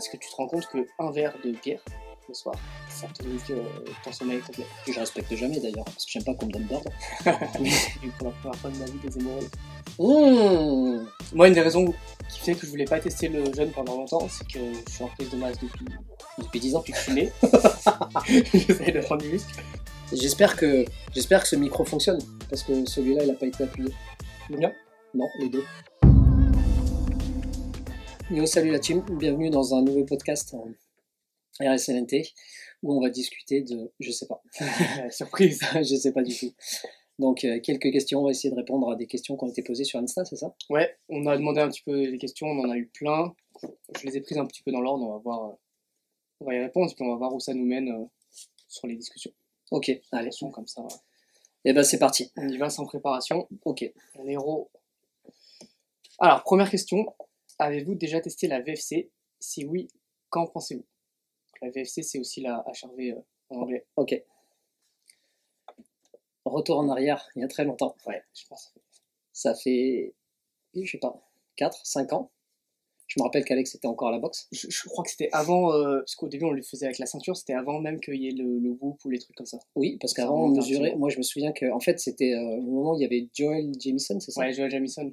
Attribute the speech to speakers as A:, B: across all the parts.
A: parce que tu te rends compte qu'un verre de bière le soir, ça te nique euh, ton sommeil complet.
B: Que je respecte jamais d'ailleurs, parce que j'aime pas qu'on me donne d'ordre.
A: Eu pour la première fois de ma vie des hémorroïdes.
B: Mmh.
A: Moi, une des raisons qui fait que je voulais pas tester le jeûne pendant longtemps, c'est que je suis en prise de masse depuis, depuis 10 ans, depuis que je suis né. J'essaie de prendre du muscle.
B: J'espère que, j'espère que ce micro fonctionne, parce que celui-là, il a pas été appuyé.
A: Le mien?
B: Non, les deux. Yo, salut la team, bienvenue dans un nouveau podcast en RSLNT où on va discuter de, je sais pas,
A: Surprise
B: je sais pas du tout. Donc euh, quelques questions, on va essayer de répondre à des questions qui ont été posées sur Insta, c'est ça?
A: Ouais, on a demandé un petit peu les questions, on en a eu plein. Je les ai prises un petit peu dans l'ordre, on va voir. euh, On va y répondre, puis on va voir où ça nous mène euh, sur les discussions.
B: Ok, allez.
A: Questions comme ça.
B: Et ben c'est parti.
A: On y va sans préparation.
B: Ok.
A: On est héros. Alors, première question. Avez-vous déjà testé la VFC Si oui, qu'en pensez-vous? La VFC, c'est aussi la HRV euh, en anglais.
B: Ok. Retour en arrière, il y a très longtemps.
A: Ouais, je pense.
B: Ça fait, je sais pas, 4, 5 ans. Je me rappelle qu'Alex était encore à la boxe.
A: Je, je crois que c'était avant, euh, parce qu'au début on le faisait avec la ceinture, c'était avant même qu'il y ait le, le whoop ou les trucs comme ça.
B: Oui, parce qu'avant on mesurait. Moi je me souviens que, en fait, c'était euh, au moment où il y avait Joel Jamison, c'est ça?
A: Ouais, Joel Jamison,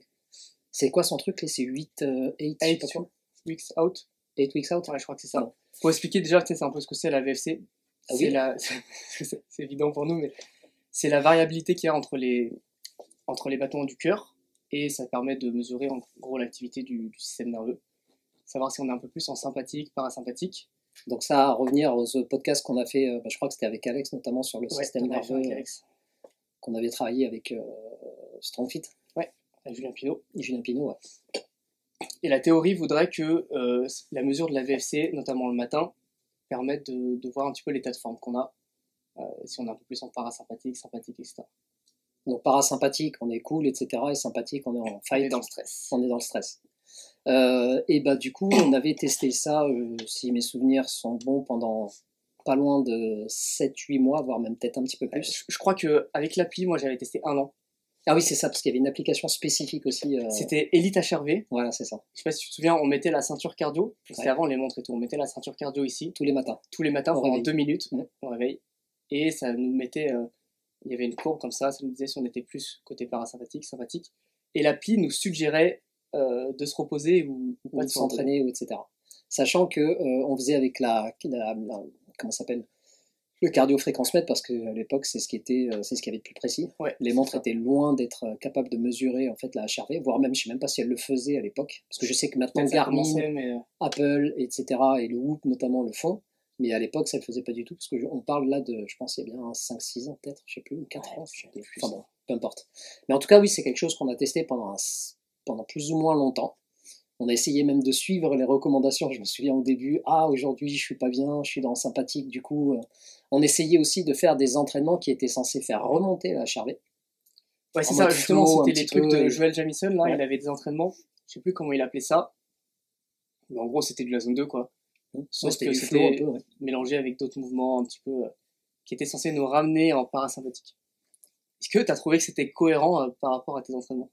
B: C'est quoi son truc C'est 8, euh, 8,
A: 8
B: 8
A: weeks out.
B: weeks out?
A: Ouais, je crois que c'est ça. Pour expliquer déjà, c'est un peu ce que c'est la VFC.
B: Ah
A: c'est
B: oui?
A: la, c'est évident pour nous, mais c'est la variabilité qu'il y a entre les, entre les battements du cœur et ça permet de mesurer en gros l'activité du, du système nerveux. Savoir si on est un peu plus en sympathique, parasympathique.
B: Donc ça, à revenir aux podcasts qu'on a fait, euh, bah, je crois que c'était avec Alex notamment sur le
A: Ouais,
B: système nerveux, euh, qu'on avait travaillé avec euh, StrongFit,
A: avec Julien Pinot.
B: et Julien Pinot. ouais.
A: Et la théorie voudrait que euh, la mesure de la VFC, notamment le matin, permette de, de voir un petit peu l'état de forme qu'on a, euh, si on est un peu plus en parasympathique, sympathique, etc.
B: Donc parasympathique, on est cool, etc. Et sympathique, on est en
A: On
B: fight,
A: est dans le stress.
B: on est dans le stress. Euh, et bah du coup, on avait testé ça, si mes souvenirs sont bons, pendant pas loin de 7-8 mois, voire même peut-être un petit peu plus.
A: Je, je crois que avec l'appli, moi j'avais testé un an.
B: Ah oui, c'est ça, parce qu'il y avait une application spécifique aussi. euh,
A: C'était Elite HRV.
B: Voilà, c'est ça.
A: Je sais pas si tu te souviens, on mettait la ceinture cardio. C'était
B: Ouais.
A: avant les montres et tout. On mettait la ceinture cardio ici
B: Tous les matins.
A: tous les matins pendant deux minutes
B: Ouais.
A: au réveil. Et ça nous mettait. euh, il y avait une courbe comme ça. Ça nous disait si on était plus côté parasympathique, sympathique. Et l'appli nous suggérait euh, de se reposer ou, ou
B: ou
A: pas
B: de s'entraîner, ou etc. Sachant que on faisait avec la, la- la- comment ça s'appelle? Le cardio-fréquence-mètre parce qu'à l'époque c'est ce qui était euh, c'est ce qu'il y avait de plus précis.
A: Ouais,
B: Les montres étaient loin d'être euh, capables de mesurer en fait la HRV, voire même je sais même pas si elles le faisaient à l'époque parce que je sais que maintenant Garmin,
A: mais euh,
B: Apple, etc. et le Whoop notamment le font. Mais à l'époque, ça ne le faisait pas du tout, parce que je- on parle là de, je pense, il y a bien 5-6 ans peut-être, je sais plus, ou 4
A: Ouais,
B: ans, je sais plus.
A: plus.
B: Enfin bon, peu importe. Mais en tout cas, oui, c'est quelque chose qu'on a testé pendant, un pendant plus ou moins longtemps. On a essayé même de suivre les recommandations. Je me souviens au début, ah, aujourd'hui, je suis pas bien, je suis dans sympathique. Du coup, on essayait aussi de faire des entraînements qui étaient censés faire remonter la HRV.
A: Ouais, c'est ça, justement, c'était les trucs de
B: et-
A: Joel Jamison, là,
B: Ouais.
A: il avait des entraînements, je sais plus comment il appelait ça, mais en gros, c'était de la zone 2, quoi. Sauf
B: Ouais,
A: que c'était
B: ouais.
A: mélangé avec d'autres mouvements un petit peu, euh, qui étaient censés nous ramener en parasympathique. Est-ce que tu as trouvé que c'était cohérent euh, par rapport à tes entraînements?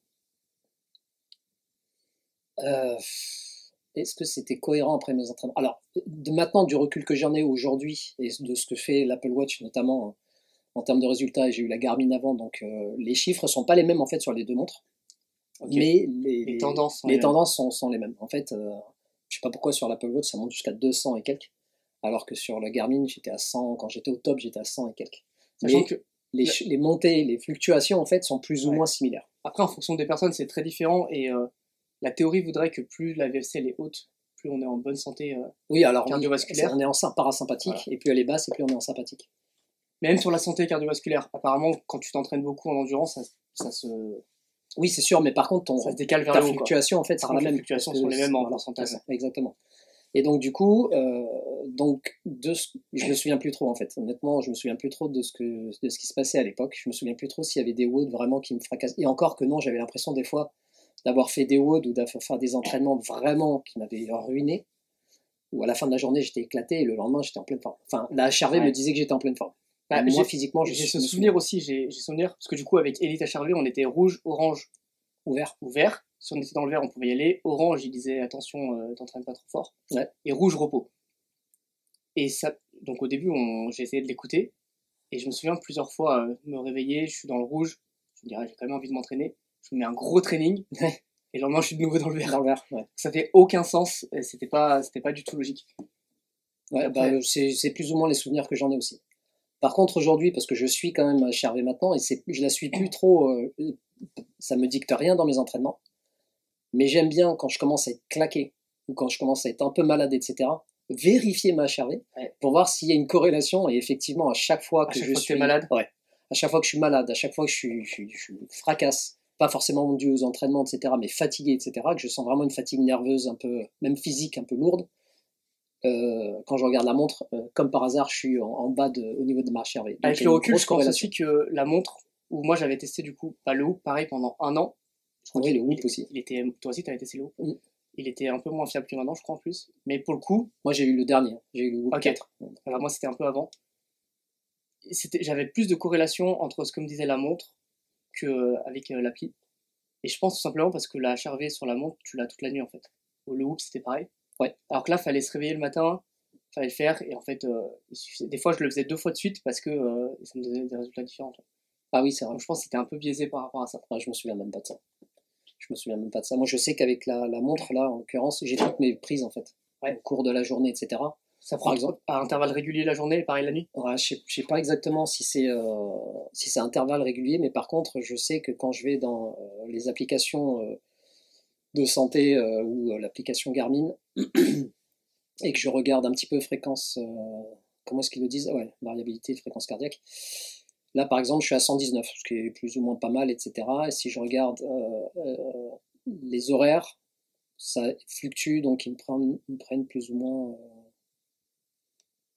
B: Euh, Est-ce que c'était cohérent après mes entraînements? Alors, de maintenant, du recul que j'en ai aujourd'hui, et de ce que fait l'Apple Watch, notamment en, en termes de résultats, et j'ai eu la Garmin avant, donc euh, les chiffres sont pas les mêmes en fait sur les deux montres, mais les,
A: Les tendances sont
B: les
A: les mêmes.
B: tendances sont, sont les mêmes. En fait, euh, je sais pas pourquoi sur l'Apple Watch ça monte jusqu'à 200 et quelques, alors que sur la Garmin j'étais à 100, quand j'étais au top j'étais à 100 et quelques.
A: Sachant
B: Mais
A: que,
B: les, montées, les fluctuations en fait sont plus ou
A: Ouais.
B: moins similaires.
A: après, en fonction des personnes, c'est très différent et euh, la théorie voudrait que plus la VFC elle est haute, plus on est en bonne santé. euh.
B: Oui, alors
A: Cardiovasculaire.
B: on est en sym- parasympathique,
A: Voilà.
B: et plus elle est basse, et plus on est en sympathique.
A: Mais même sur la santé cardiovasculaire, apparemment, quand tu t'entraînes beaucoup en endurance, ça, ça se,
B: Oui, c'est sûr, mais par contre, ton,
A: ça se décale vers
B: ta fluctuation, en fait, sera la
A: contre, les
B: même.
A: fluctuations sont les mêmes en pourcentage.
B: Exactement. Et donc, du coup, euh, donc, de ce- je me souviens plus trop, en fait. Honnêtement, je me souviens plus trop de ce, que, de ce qui se passait à l'époque. Je me souviens plus trop s'il y avait des WOD vraiment qui me fracassent. Et encore que non, j'avais l'impression des fois d'avoir fait des WOD ou d'avoir fait des entraînements vraiment qui m'avaient ruiné. Ou à la fin de la journée, j'étais éclaté et le lendemain, j'étais en pleine forme. Enfin, la HRV
A: Ouais.
B: me disait que j'étais en pleine forme.
A: Bah,
B: Moi, physiquement,
A: J'ai ce souvenir aussi, j'ai souvenir, parce que du coup, avec Elite HRV, on était rouge, orange
B: Ouvert.
A: ouvert. Si on était dans le vert, on pouvait y aller. Orange, il disait attention, euh, t'entraînes pas trop fort.
B: Ouais.
A: Et rouge, repos. Et ça, donc au début, j'ai essayé de l'écouter. Et je me souviens plusieurs fois euh, me réveiller, je suis dans le rouge. Je me dis, ah, j'ai quand même envie de m'entraîner. Je me mets un gros training. et le lendemain, je suis de nouveau dans le vert.
B: Dans le vert, ouais.
A: Ça fait aucun sens. C'était pas, c'était pas du tout logique.
B: Ouais, bah, euh, c'est c'est plus ou moins les souvenirs que j'en ai aussi. Par contre, aujourd'hui, parce que je suis quand même chez Hervé maintenant, et c'est, je la suis plus trop, euh, ça me dicte rien dans mes entraînements, mais j'aime bien quand je commence à être claqué, ou quand je commence à être un peu malade, etc., vérifier ma HRV
A: Ouais.
B: pour voir s'il y a une corrélation, et effectivement, à chaque fois
A: À
B: que
A: chaque
B: je
A: fois
B: suis
A: malade
B: ouais, à chaque fois que je suis malade, à chaque fois que je suis, je je suis fracasse, pas forcément dû aux entraînements, etc., mais fatigué, etc., que je sens vraiment une fatigue nerveuse, un peu, même physique, un peu lourde, euh, quand je regarde la montre, euh, comme par hasard, je suis en, en bas de, au niveau de ma. Donc,
A: Avec le recul, je pense aussi que la montre, où moi j'avais testé du coup, pas le hoop, pareil pendant un an. Je crois
B: Oui, le Whoop
A: il-
B: aussi.
A: Il était, toi aussi, t'avais testé le hoop.
B: Mm.
A: Il était un peu moins fiable que maintenant, je crois en plus. Mais pour le coup,
B: Moi, j'ai eu le dernier. J'ai eu le Whoop
A: Ok.
B: 4.
A: alors moi c'était un peu avant. J'avais plus de corrélation entre ce que me disait la montre que euh, avec euh, l'appli. Et je pense tout simplement parce que la HRV sur la montre, tu l'as toute la nuit en fait. Le hoop, c'était pareil.
B: Ouais.
A: Alors que là, fallait se réveiller le matin, fallait le faire, et en fait, euh, il suffisait- des fois, je le faisais deux fois de suite parce que euh, ça me donnait des résultats différents.
B: Ah oui, c'est vrai.
A: Donc je pense que c'était un peu biaisé par rapport à ça.
B: Ah, je me souviens même pas de ça. Je me souviens même pas de ça. Moi, je sais qu'avec la, la montre, là, en l'occurrence, j'ai toutes mes prises, en fait.
A: Ouais.
B: Au cours de la journée, etc.
A: Ça prend
B: Par exemple.
A: à intervalles réguliers la journée et pareil la nuit?
B: Ouais, je sais, je sais pas exactement si c'est euh, si c'est intervalle régulier, mais par contre, je sais que quand je vais dans euh, les applications euh, de santé euh, ou euh, l'application Garmin et que je regarde un petit peu fréquence, euh, comment est-ce qu'ils le disent? Ouais, variabilité fréquence cardiaque. Là, par exemple, je suis à 119, ce qui est plus ou moins pas mal, etc. Et si je regarde les horaires, ça fluctue, donc ils me prennent, ils me prennent plus ou moins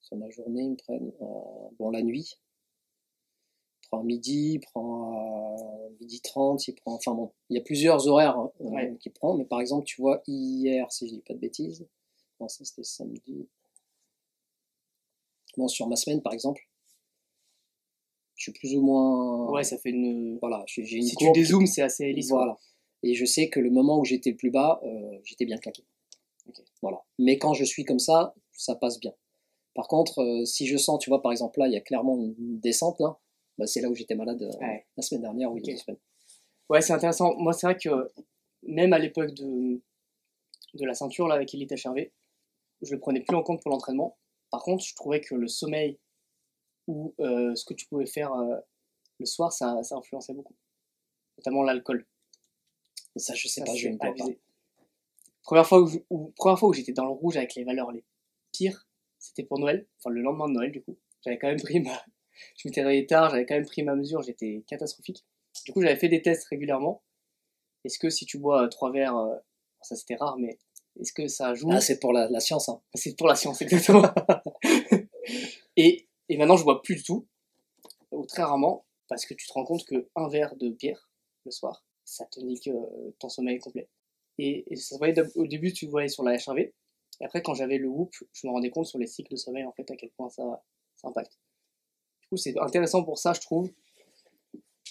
B: sur ma journée, ils me prennent euh, bon la nuit. Il prend à midi, il prend à midi 30, il prend. Enfin bon, il y a plusieurs horaires euh,
A: Ouais.
B: qu'il prend, mais par exemple, tu vois, hier, si je dis pas de bêtises, non, ça c'était samedi. Bon, sur ma semaine, par exemple, je suis plus ou moins.
A: Ouais, ça fait une.
B: Voilà, j'ai une
A: Si tu
B: courbe
A: dézoomes, c'est assez lisse. quoi.
B: voilà. Et je sais que le moment où j'étais le plus bas, euh, j'étais bien claqué. Voilà. Mais quand je suis comme ça, ça passe bien. Par contre, euh, si je sens, tu vois, par exemple, là, il y a clairement une descente, là, bah, c'est là où j'étais malade euh,
A: Ouais.
B: la semaine dernière, oui,
A: Ok.
B: deux semaines.
A: Ouais, c'est intéressant. Moi, c'est vrai que même à l'époque de, de la ceinture là, avec Elite HRV, je le prenais plus en compte pour l'entraînement. Par contre, je trouvais que le sommeil ou euh, ce que tu pouvais faire le soir, ça, ça influençait beaucoup. Notamment l'alcool.
B: Ça, je sais
A: Ça,
B: pas, je ne bois pas.
A: Première fois où- première fois où j'étais dans le rouge avec les valeurs les pires, c'était pour Noël, enfin le lendemain de Noël du coup. J'avais quand même pris ma, je m'étais réveillé tard, j'avais quand même pris ma mesure, j'étais catastrophique. Du coup, j'avais fait des tests régulièrement. Est-ce que si tu bois euh, trois verres, euh, ça c'était rare, mais est-ce que ça joue?
B: Ah, c'est pour la, la science, hein.
A: C'est pour la science, exactement. et, et maintenant, je bois plus du tout, ou très rarement, parce que tu te rends compte que un verre de bière le soir, ça te nique euh, ton sommeil complet. Et, et ça voyait au début, tu voyais sur la HRV, et après, quand j'avais le Whoop, je me rendais compte sur les cycles de sommeil, en fait, à quel point ça, ça impacte. Du coup, c'est intéressant pour ça, je trouve.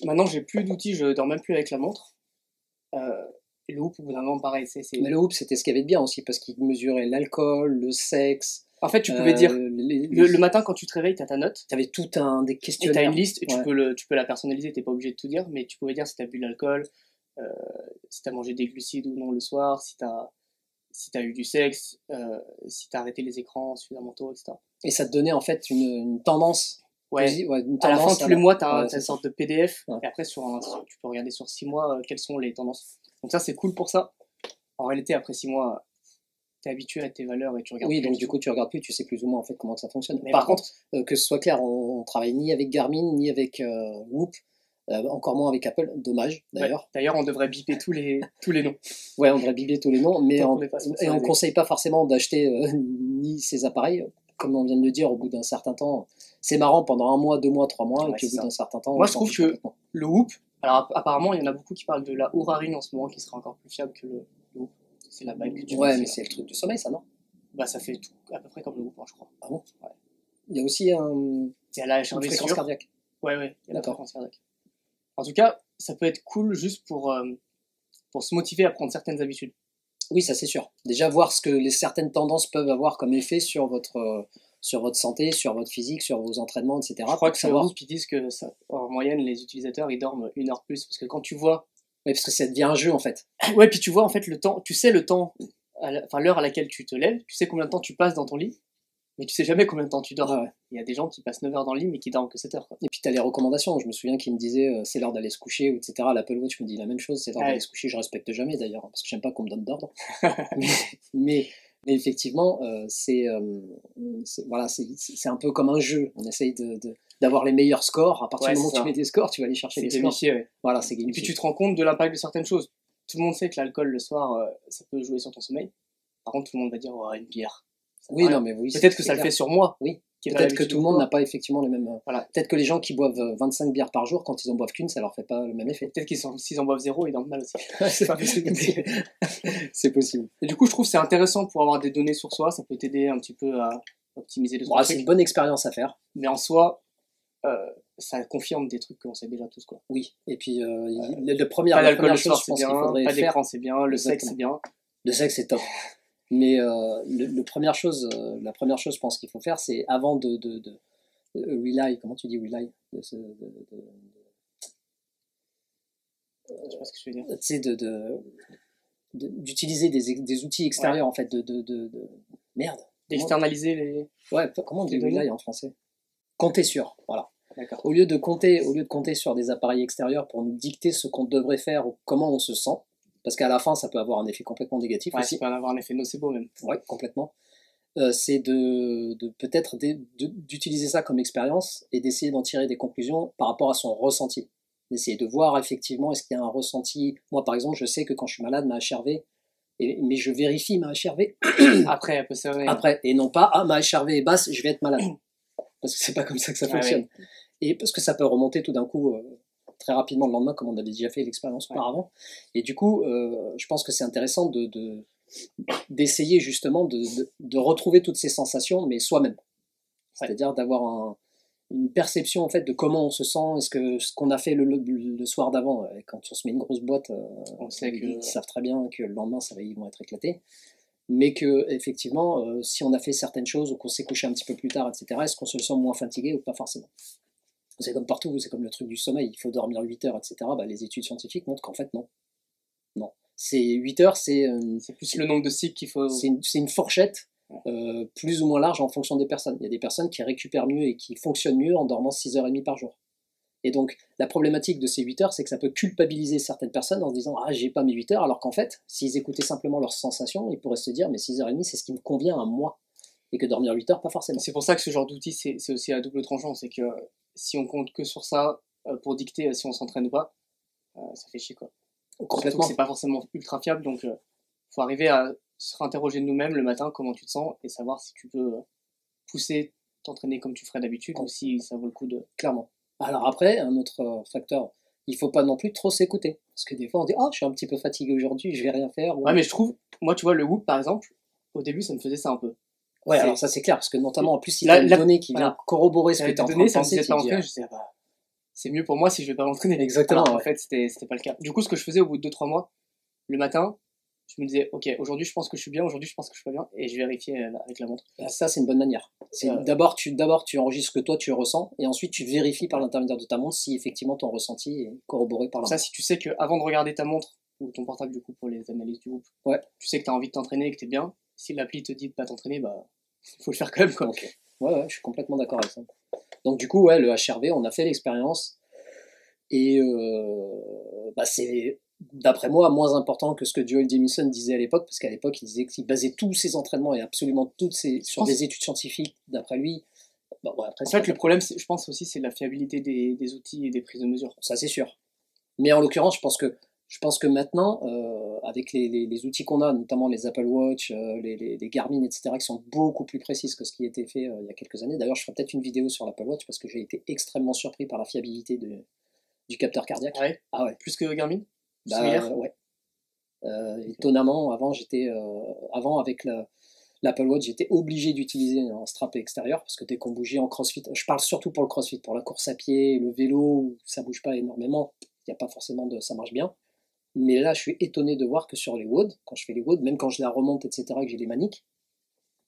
A: Maintenant, j'ai plus d'outils, je dors même plus avec la montre. Euh, et le Whoop, au bout d'un moment, pareil, c'est...
B: Mais le Whoop, c'était ce qu'il y avait de bien aussi, parce qu'il mesurait l'alcool, le sexe.
A: En fait, tu pouvais
B: euh,
A: dire,
B: les-
A: le, le matin, quand tu te réveilles, t'as ta note,
B: T'avais tout un des
A: Et
B: questionnaires.
A: t'as une liste, et tu, peux le, tu peux la personnaliser, t'es pas obligé de tout dire, mais tu pouvais dire si t'as bu de l'alcool, euh, si t'as mangé des glucides ou non le soir, si t'as si t'as eu du sexe, euh, si t'as arrêté les écrans suffisamment tôt, etc.
B: Et ça te donnait en fait une, une tendance.
A: Ouais,
B: une
A: à la fin,
B: tendance
A: tous les mois,
B: Ouais,
A: t'as
B: c'est
A: une sorte de PDF,
B: Ouais.
A: et après, sur un, tu peux regarder sur 6 mois euh, quelles sont les tendances. Donc ça, c'est cool pour ça. En réalité, après 6 mois, t'es habitué à tes valeurs et tu regardes
B: Oui,
A: plus
B: donc du coup, tu regardes plus, tu sais plus ou moins en fait comment ça fonctionne.
A: Mais
B: par contre, euh, que ce soit clair, on, on travaille ni avec Garmin, ni avec euh, Whoop, euh, encore moins avec Apple. Dommage,
A: Ouais.
B: d'ailleurs.
A: D'ailleurs, on devrait biper tous les, tous les noms.
B: Ouais, on devrait bibler tous les noms, mais on, et on
A: sponsorisé.
B: conseille pas forcément d'acheter euh, ni ces appareils. Comme on vient de le dire, au bout d'un certain temps, c'est marrant pendant un mois, deux mois, trois mois,
A: Ouais,
B: et puis au bout d'un certain temps,
A: Moi, je trouve que-. Le Whoop, alors app- apparemment, il y en a beaucoup qui parlent de la Oura Ring en ce moment, qui serait encore plus fiable que le, le Whoop. C'est la bague que tu
B: Ouais, mais c'est le truc du sommeil, ça, non?
A: Bah, ça fait tout, à peu près comme le Whoop, hein, je crois.
B: Ah bon?
A: Ouais.
B: Il y a aussi un,
A: Et à la
B: une
A: HRV
B: fréquence cardiaque.
A: Ouais, ouais, il y a la fréquence cardiaque. En tout cas, ça peut être cool juste pour, euh, pour se motiver à prendre certaines habitudes.
B: Oui, ça c'est sûr. Déjà voir ce que les certaines tendances peuvent avoir comme effet sur votre euh, sur votre santé, sur votre physique, sur vos entraînements, etc.
A: Je crois que
B: savoir.
A: Whoop qui disent que ça, en moyenne, les utilisateurs ils dorment une heure plus parce que quand tu vois,
B: Oui, parce que ça devient un jeu en fait.
A: ouais, puis tu vois en fait le temps, tu sais le temps, la- enfin l'heure à laquelle tu te lèves, tu sais combien de temps tu passes dans ton lit, mais tu sais jamais combien de temps tu dors.
B: Ouais.
A: Il y a des gens qui passent 9 heures dans le lit mais qui dorment que 7 heures. Quoi.
B: Et puis tu as les recommandations. Je me souviens qu'il me disait euh, c'est l'heure d'aller se coucher, ou etc. L'Apple Watch me dit la même chose, c'est l'heure
A: Ouais.
B: d'aller se coucher. Je respecte jamais d'ailleurs, parce que j'aime pas qu'on me donne d'ordre. mais, mais, mais effectivement, euh, c'est euh, voilà, c'est un peu comme un jeu. On essaye de de- d'avoir les meilleurs scores. À partir
A: Ouais,
B: du moment où tu mets des scores, tu vas aller chercher les scores.
A: ouais.
B: Voilà, c'est
A: Et puis tu te rends compte de l'impact de certaines choses. Tout le monde sait que l'alcool le soir, euh, ça peut jouer sur ton sommeil. Par contre, tout le monde va dire oh, une bière.
B: Oui, non, mais oui.
A: Peut-être que ça le fait sur moi.
B: Oui. Peut-être que tout le monde n'a pas effectivement les mêmes. euh,
A: Voilà.
B: Peut-être que les gens qui boivent euh, 25 bières par jour, quand ils en boivent qu'une, ça leur fait pas le même effet.
A: Peut-être qu'ils s'ils en boivent zéro, ils dorment mal aussi.
B: c'est
A: possible.
B: c'est possible.
A: Et du coup, je trouve que c'est intéressant pour avoir des données sur soi. Ça peut t'aider un petit peu à optimiser les
B: Bon,
A: autres
B: c'est une bonne expérience à faire.
A: Mais en soi, euh, ça confirme des trucs qu'on sait déjà tous. Quoi.
B: Oui. Et puis, euh, le, le premier,
A: Pas
B: la première
A: le
B: chose, je
A: c'est
B: pense qu'il faudrait
A: Pas
B: faire,
A: c'est bien. Le sexe, c'est bien.
B: le sexe, c'est top. Mais euh, le, le première chose, euh, la première chose, je pense qu'il faut faire, c'est avant de, de, de, de rely, comment tu dis rely, de, de-
A: Je ce que je veux dire.
B: sais, de, d'utiliser des, des outils extérieurs en fait, de, de, de, de- merde.
A: D'externaliser les.
B: Ouais, comment on dit rely en français Compter sur, voilà. Au lieu de compter, au lieu de compter sur des appareils extérieurs pour nous dicter ce qu'on devrait faire ou comment on se sent, parce qu'à la fin, ça peut avoir un effet complètement négatif
A: Ouais,
B: aussi.
A: ça peut avoir un effet nocebo même.
B: Ouais, complètement. Euh, c'est de, de peut-être d'utiliser ça comme expérience et d'essayer d'en tirer des conclusions par rapport à son ressenti. D'essayer de voir effectivement est-ce qu'il y a un ressenti. Moi, par exemple, je sais que quand je suis malade, ma HRV, et, mais je vérifie ma HRV
A: Après, elle peut servir.
B: après et non pas ah ma HRV est basse, je vais être malade. Parce que c'est pas comme ça que ça
A: Ah
B: fonctionne. Et parce que ça peut remonter tout d'un coup euh, très rapidement le lendemain, comme on avait déjà fait l'expérience auparavant. Et du coup, euh, je pense que c'est intéressant de de- d'essayer justement de, de, de retrouver toutes ces sensations, mais soi-même. C'est-à-dire d'avoir un- une perception en fait de comment on se sent, est-ce que ce qu'on a fait le, le, le soir d'avant, euh, quand on se met une grosse boîte, euh,
A: On sait que-
B: ils savent très bien que le lendemain ça va, ils vont être éclatés mais que effectivement, euh, si on a fait certaines choses ou qu'on s'est couché un petit peu plus tard, etc., est-ce qu'on se sent moins fatigué ou pas forcément? C'est comme partout, c'est comme le truc du sommeil, il faut dormir 8 heures, etc. Bah, les études scientifiques montrent qu'en fait, non. Non. C'est 8 heures, c'est euh,
A: C'est plus le nombre de cycles qu'il faut.
B: c'est une, fourchette euh, plus ou moins large en fonction des personnes. Il y a des personnes qui récupèrent mieux et qui fonctionnent mieux en dormant 6h30 par jour. Et donc, la problématique de ces 8 heures, c'est que ça peut culpabiliser certaines personnes en se disant Ah, j'ai pas mes 8 heures, alors qu'en fait, s'ils écoutaient simplement leurs sensations, ils pourraient se dire Mais 6h30, c'est ce qui me convient à moi. Et que dormir 8 heures, pas forcément.
A: C'est pour ça que ce genre d'outil, c'est aussi à double tranchant. C'est que si on compte que sur ça euh, pour dicter euh, si on s'entraîne ou pas, euh, ça fait chier quoi.
B: Complètement.
A: c'est pas forcément ultra fiable, donc euh, faut arriver à se réinterroger de nous-mêmes le matin, comment tu te sens, et savoir si tu peux pousser, t'entraîner comme tu ferais d'habitude, ou si ça vaut le coup de.
B: Clairement. Alors après, un autre facteur, il faut pas non plus trop s'écouter. Parce que des fois, on dit Ah, je suis un petit peu fatigué aujourd'hui, je vais rien faire. ou-
A: Ouais, mais je trouve, moi, tu vois, le Whoop par exemple, au début, ça me faisait ça un peu.
B: Ouais, alors ça c'est clair, parce que notamment en plus,
A: La-
B: tu as une
A: la-
B: donnée qui vient
A: voilà.
B: corroborer ce que tu en train de penser,
A: pas
B: ah,
A: je ah bah, c'est mieux pour moi si je vais pas m'entraîner.
B: Exactement,
A: Alors, en fait, c'était pas le cas. Du coup, ce que je faisais au bout de 2-3 mois, le matin, je me disais, ok, aujourd'hui je pense que je suis bien, aujourd'hui je pense que je suis pas bien, et je vérifiais euh, avec la montre.
B: Ah, Ça, c'est une bonne manière. C'est
A: Euh,
B: d'abord tu d'abord tu enregistres ce que toi tu ressens et ensuite tu vérifies par l'intermédiaire de ta montre si effectivement ton ressenti est corroboré par la
A: Ça,
B: montre.
A: si tu sais que avant de regarder ta montre, ou ton portable du coup pour les analyses du groupe,
B: Ouais.
A: tu sais que tu as envie de t'entraîner et que tu es bien, si l'appli te dit de pas t'entraîner, bah, faut le faire quand même quoi.
B: Ok. Ouais, ouais, je suis complètement d'accord avec ça. Donc du coup, ouais, le HRV, on a fait l'expérience et euh, bah, c'est d'après moi moins important que ce que Joel Jamieson disait à l'époque parce qu'à l'époque il disait qu'il basait tous ses entraînements et absolument toutes ses sur
A: pense-
B: des études scientifiques. D'après lui, bah, ouais, après
A: En fait, le problème, je pense aussi, c'est la fiabilité des, des outils et des prises de mesure.
B: ça c'est sûr. Mais en l'occurrence, je pense que je pense que maintenant, euh, avec les, les- les outils qu'on a, notamment les Apple Watch, euh, les, Garmin, etc., qui sont beaucoup plus précises que ce qui a été fait euh, il y a quelques années. D'ailleurs, je ferai peut-être une vidéo sur l'Apple Watch parce que j'ai été extrêmement surpris par la fiabilité de- du capteur cardiaque.
A: Ouais.
B: Ah ouais.
A: Plus que Garmin?
B: Bah,
A: Similaire
B: ouais. Étonnamment, avant, j'étais, avant avec la- l'Apple Watch, j'étais obligé d'utiliser un strap extérieur parce que dès qu'on bougeait en CrossFit, je parle surtout pour le CrossFit, pour la course à pied, le vélo, ça bouge pas énormément, il y a pas forcément de, ça marche bien. Mais là, je suis étonné de voir que sur les WOD, quand je fais les WOD, même quand je la remonte, etc., que j'ai les maniques,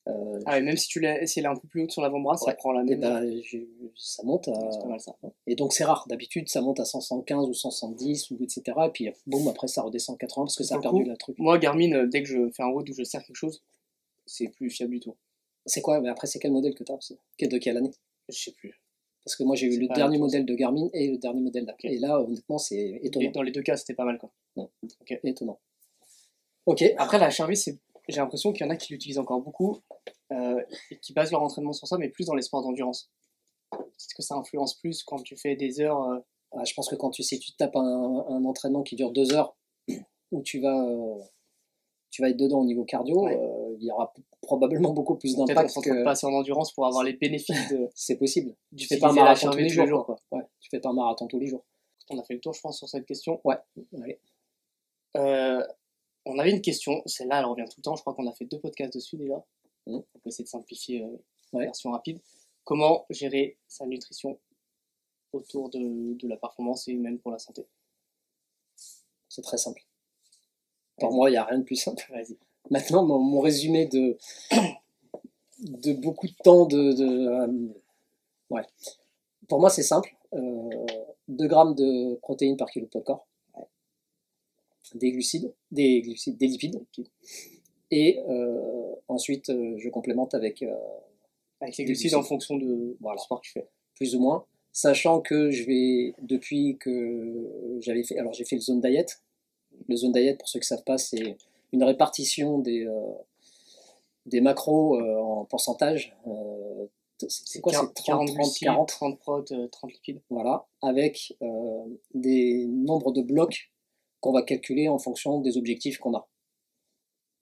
B: euh,
A: Ah ouais, même si tu l'as, si elle est un peu plus haute sur l'avant-bras, ça prend la même.
B: ben, je- ça monte à,
A: C'est pas mal ça.
B: Et donc c'est rare, d'habitude ça monte à 175 ou 170 ou etc. Et puis boum, après ça redescend à 80 parce que ça a
A: le
B: perdu
A: coup,
B: la truc.
A: Moi, Garmin, euh, dès que je fais un WOD où je serre quelque chose, c'est plus fiable du tout.
B: C'est quoi? Mais après c'est quel modèle que tu as aussi? Quel- De quelle année?
A: Je sais plus.
B: Parce que moi j'ai eu le dernier modèle de Garmin et le dernier modèle.
A: Ok.
B: Et là honnêtement c'est
A: Et
B: étonnant.
A: dans les deux cas, c'était pas mal quoi.
B: Étonnant. Ok,
A: Après, la c'est- j'ai l'impression qu'il y en a qui l'utilisent encore beaucoup euh, et qui basent leur entraînement sur ça, mais plus dans les sports d'endurance. Est-ce que ça influence plus quand tu fais des heures euh,
B: Ah, je pense que quand tu sais tu tapes un, un entraînement qui dure deux heures où tu vas euh, tu vas être dedans au niveau cardio,
A: Ouais.
B: il y aura probablement beaucoup plus
A: Peut-être
B: d'impact
A: s'entraîne
B: que
A: pas assez en endurance pour avoir les bénéfices de,
B: c'est possible. Tu fais pas un marathon tous les jours.
A: jours. Quoi.
B: Ouais, tu fais pas un marathon tous les jours.
A: On a fait le tour, je pense, sur cette question.
B: Ouais. Allez.
A: Euh, on avait une question, celle-là, elle revient tout le temps. Je crois qu'on a fait deux podcasts dessus déjà.
B: Mhm.
A: On peut essayer de simplifier euh,
B: Ouais.
A: la version rapide. Comment gérer sa nutrition autour de, de la performance et même pour la santé?
B: C'est très simple. Pour moi, il n'y a rien de plus simple.
A: Vas-y.
B: Maintenant, mon, mon résumé de, de beaucoup de temps de. de, euh, ouais. Pour moi, c'est simple. Euh, 2 grammes de protéines par kilo de poids de corps. Des glucides, des glucides, des lipides. Et euh, ensuite, euh, je complémente avec euh,
A: Avec les
B: Des
A: glucides
B: glucides.
A: en fonction de
B: Voilà.
A: du sport que tu fais.
B: plus ou moins, sachant que je vais, depuis que j'avais fait, alors j'ai fait le zone diet. Le zone diet, pour ceux qui savent pas, c'est une répartition des, euh, des macros euh, en pourcentage. Euh, c'est c'est quoi C'est 30,
A: 40
B: 30,
A: glucides,
B: 40
A: 30 prot, euh, 30 lipides.
B: Voilà, avec euh, des nombres de blocs qu'on va calculer en fonction des objectifs qu'on a.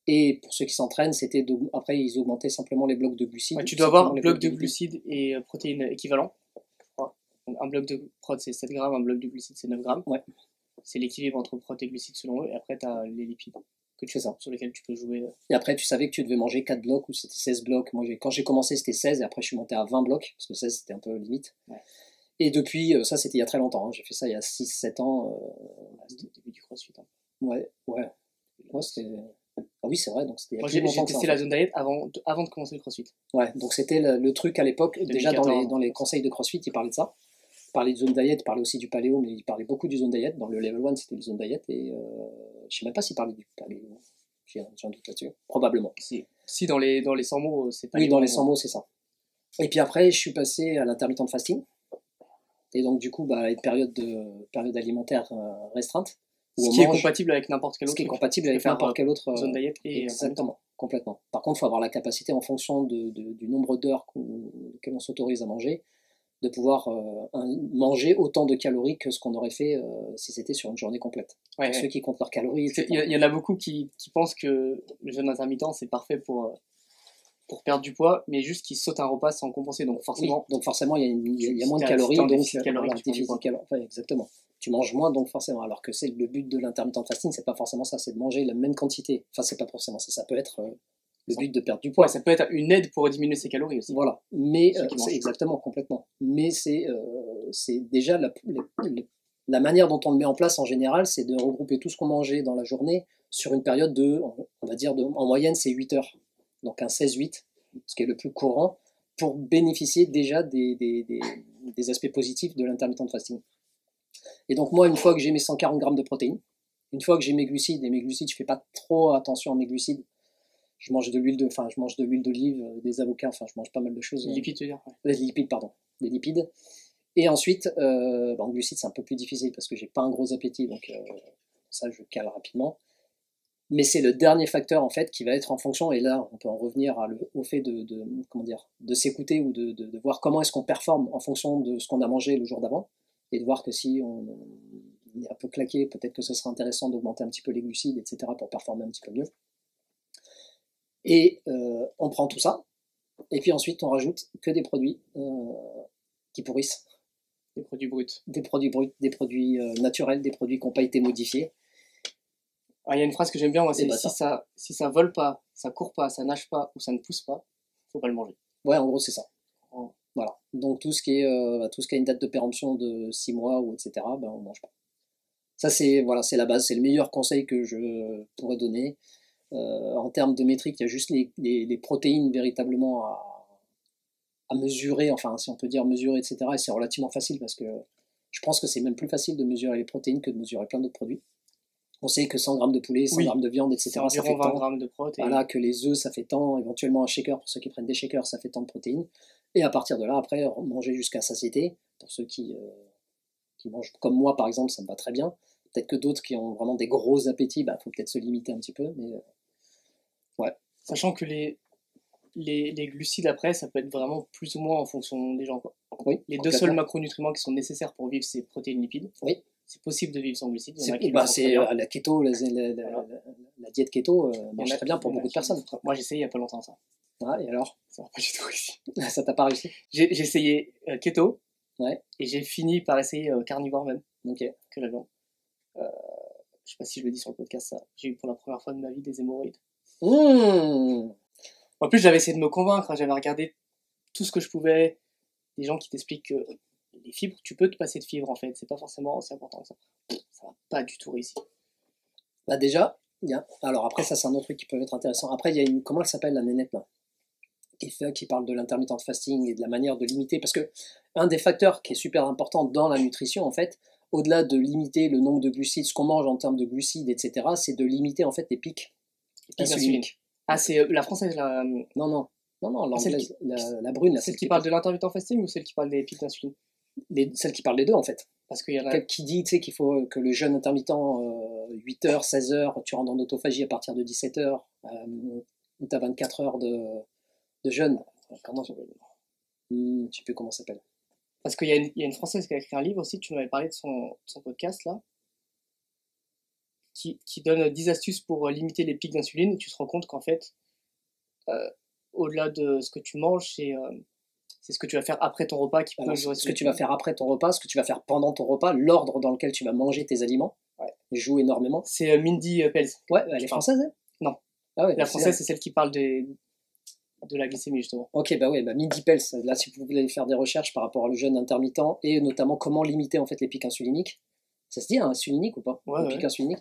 B: Et pour ceux qui s'entraînent, c'était après ils augmentaient simplement les blocs de glucides.
A: Ouais, tu dois avoir
B: les
A: bloc
B: blocs
A: de glucides et euh, protéines. Donc, un bloc de prot c'est 7 grammes, un bloc de glucides c'est 9 grammes.
B: Ouais.
A: C'est l'équilibre entre prot et glucides selon eux. Et après, tu as les lipides que tu
B: ça.
A: sur lesquels tu peux jouer. euh.
B: Et après, tu savais que tu devais manger 4 blocs ou c'était 16 blocs. Moi, quand j'ai commencé, c'était 16 et après, je suis monté à 20 blocs parce que 16, c'était un peu limite.
A: Ouais.
B: Et depuis, euh, ça, c'était il y a très longtemps. hein. J'ai fait ça il y a 6-7 ans. euh,
A: C'était le début du crossfit. hein.
B: ouais, ouais. Ouais, c'était. Ah oui, c'est vrai. Donc, c'était
A: Moi, j'ai
B: ça,
A: testé la zone diet avant de, avant de commencer le crossfit.
B: Ouais, donc c'était le, le truc à l'époque. Déjà, dans les,
A: 2014.
B: dans les conseils de CrossFit, ils parlaient de ça. Ils parlaient de zone diet, ils parlaient aussi du paléo, mais ils parlaient beaucoup du zone diet. Dans le level 1, c'était le zone diet. Et euh, je sais même pas s'ils parlaient du paléo. J'ai un j'ai un doute là-dessus. Probablement.
A: Si, si dans, les, dans les 100 mots, euh, c'est pas
B: Oui, dans les
A: mots.
B: 100 mots, c'est ça. Et puis après, je suis passé à l'intermittent fasting. Et donc, du coup, bah, une période, de, période alimentaire euh, restreinte. où
A: Ce
B: on
A: qui est compatible avec n'importe quel
B: ce
A: autre
B: qui est compatible avec n'importe quel autre. euh,
A: Zone diet et
B: Exactement, complètement. Par contre, il faut avoir la capacité, en fonction de, de- du nombre d'heures qu'on- auxquelles on s'autorise à manger, de pouvoir euh, manger autant de calories que ce qu'on aurait fait euh, si c'était sur une journée complète.
A: Ouais.
B: Ceux qui comptent leurs calories,
A: y, il y en a beaucoup qui, qui pensent que le jeûne intermittent c'est parfait pour, euh, pour perdre du poids, mais juste qu'ils sautent un repas sans compenser. Donc
B: Oui,
A: forcément,
B: donc forcément, il y a, une- y a- il y a moins de calories, donc. Ouais, exactement. Tu manges moins, donc forcément. Alors que c'est le but de l'intermittent fasting, c'est pas forcément ça, c'est de manger la même quantité. Enfin, c'est pas forcément ça. Ça peut être euh, le but de perdre du poids.
A: ouais, ça peut être une aide pour diminuer ses calories aussi.
B: Voilà, mais euh, exactement, complètement. Mais c'est euh, c'est déjà la, la- la manière dont on le met en place en général, c'est de regrouper tout ce qu'on mangeait dans la journée sur une période de, on va dire, de, en moyenne, c'est 8 heures. Donc un 16-8, ce qui est le plus courant, pour bénéficier déjà des, des, des, des aspects positifs de l'intermittent fasting. Et donc moi, une fois que j'ai mes 140 grammes de protéines, une fois que j'ai mes glucides, et mes glucides, je fais pas trop attention à mes glucides, je mange de l'huile de, enfin, je mange de l'huile d'olive, euh, des avocats, enfin, je mange pas mal de choses.
A: Les
B: euh,
A: lipides, tu veux dire
B: des lipides, pardon, des lipides. Et ensuite, euh, bah, en glucides, c'est un peu plus difficile parce que j'ai pas un gros appétit, donc euh, ça, je cale rapidement. Mais c'est le dernier facteur en fait qui va être en fonction, et là, on peut en revenir à le- au fait de, de comment dire, de s'écouter ou de, de- de voir comment est-ce qu'on performe en fonction de ce qu'on a mangé le jour d'avant, et de voir que si on, on est un peu claqué, peut-être que ce serait intéressant d'augmenter un petit peu les glucides, etc., pour performer un petit peu mieux. Et euh, on prend tout ça, et puis ensuite on rajoute que des produits euh, qui pourrissent,
A: Les produits bruts.
B: des produits bruts, des produits euh, naturels, des produits qui n'ont pas été modifiés.
A: Ah, Il y a une phrase que j'aime bien, moi, c'est
B: bah,
A: si
B: ça.
A: ça, si ça vole pas, ça court pas, ça nage pas ou ça ne pousse pas, faut pas le manger.
B: Ouais, en gros c'est ça.
A: Oh.
B: Voilà. Donc tout ce qui est euh, tout ce qui a une date de péremption de 6 mois ou etc. Ben on mange pas. Ça, c'est voilà, c'est la base, c'est le meilleur conseil que je pourrais donner. Euh, en termes de métrique, il y a juste les, les, les protéines véritablement à, à, mesurer, enfin, si on peut dire mesurer, etc. Et c'est relativement facile parce que je pense que c'est même plus facile de mesurer les protéines que de mesurer plein d'autres produits. On sait que 100 grammes de poulet, 100
A: Oui.
B: grammes de viande, etc. Ça fait
A: 20
B: tant.
A: grammes de prot. et-
B: Voilà, que les œufs, ça fait tant, éventuellement un shaker, pour ceux qui prennent des shakers, ça fait tant de protéines. Et à partir de là, après, manger jusqu'à satiété, pour ceux qui, euh, qui mangent comme moi, par exemple, ça me va très bien. Peut-être que d'autres qui ont vraiment des gros appétits, bah, faut peut-être se limiter un petit peu, mais euh,
A: Sachant que les, les, les glucides après, ça peut être vraiment plus ou moins en fonction des gens. Quoi.
B: oui.
A: Les deux seuls macronutriments qui sont nécessaires pour vivre, c'est protéines lipides.
B: Oui.
A: C'est possible de vivre sans glucides.
B: C'est bah, euh, la keto, la, la- la- la- la diète keto euh, marche très bien pour beaucoup de personnes.
A: Moi, j'ai essayé il y a pas longtemps ça.
B: Ah, et alors?
A: Ça va pas du tout réussi.
B: Ça t'a pas réussi?
A: J'ai j'ai essayé euh, keto.
B: Ouais.
A: Et j'ai fini par essayer euh, carnivore même,
B: Ok.
A: que viande. Euh, je sais pas si je le dis sur le podcast ça. J'ai eu pour la première fois de ma vie des hémorroïdes.
B: Mmh.
A: En plus, j'avais essayé de me convaincre, hein, j'avais regardé tout ce que je pouvais, des gens qui t'expliquent que les fibres, tu peux te passer de fibres en fait, c'est pas forcément aussi important que ça. Ça va pas du tout réussi.
B: Bah déjà, il y a... alors après ça c'est un autre truc qui peut être intéressant. Après il y a une, comment elle s'appelle la nénette là? Qui, fait, qui parle de l'intermittent fasting et de la manière de limiter, parce que un des facteurs qui est super important dans la nutrition en fait, au-delà de limiter le nombre de glucides, ce qu'on mange en termes de glucides, etc., c'est de limiter en fait les pics insuliniques.
A: Ah, c'est euh, la française, la...
B: Non, non, non, non,
A: Ah,
B: l'anglaise, la, la brune, là,
A: celle qui parle de l'intermittent fasting ou celle qui parle des pics d'insuline?
B: Les- celle qui parle des deux en fait.
A: Parce qu'il y en a.
B: Qui dit tu sais, qu'il faut que le jeûne intermittent, euh, 8 heures, 16 heures, tu rentres en autophagie à partir de 17 heures, euh, où tu as 24 heures de, de jeûne. Comment Hmm, Je sais plus comment ça s'appelle.
A: Parce qu'il y, a une- il y a une française qui a écrit un livre aussi, tu m'avais parlé de son, de son podcast là, qui, qui donne 10 astuces pour euh, limiter les pics d'insuline et tu te rends compte qu'en fait, euh, au-delà de ce que tu manges, c'est euh, c'est ce que tu vas faire après ton repas qui peut
B: Alors,
A: jouer
B: ce que tu vas faire après ton repas, ce que tu vas faire pendant ton repas, l'ordre dans lequel tu vas manger tes aliments,
A: Ouais.
B: joue énormément.
A: C'est euh, Mindy euh, Pels.
B: Ouais, elle est française,
A: Non.
B: Ah ouais,
A: La française, c'est celle qui parle des, de la glycémie justement.
B: Ok, bah ouais, bah Mindy Pels, là si vous voulez faire des recherches par rapport au jeûne intermittent et notamment comment limiter en fait les pics insuliniques, ça se dit hein, insulinique ou pas?
A: Ouais, ouais.
B: pics insuliniques.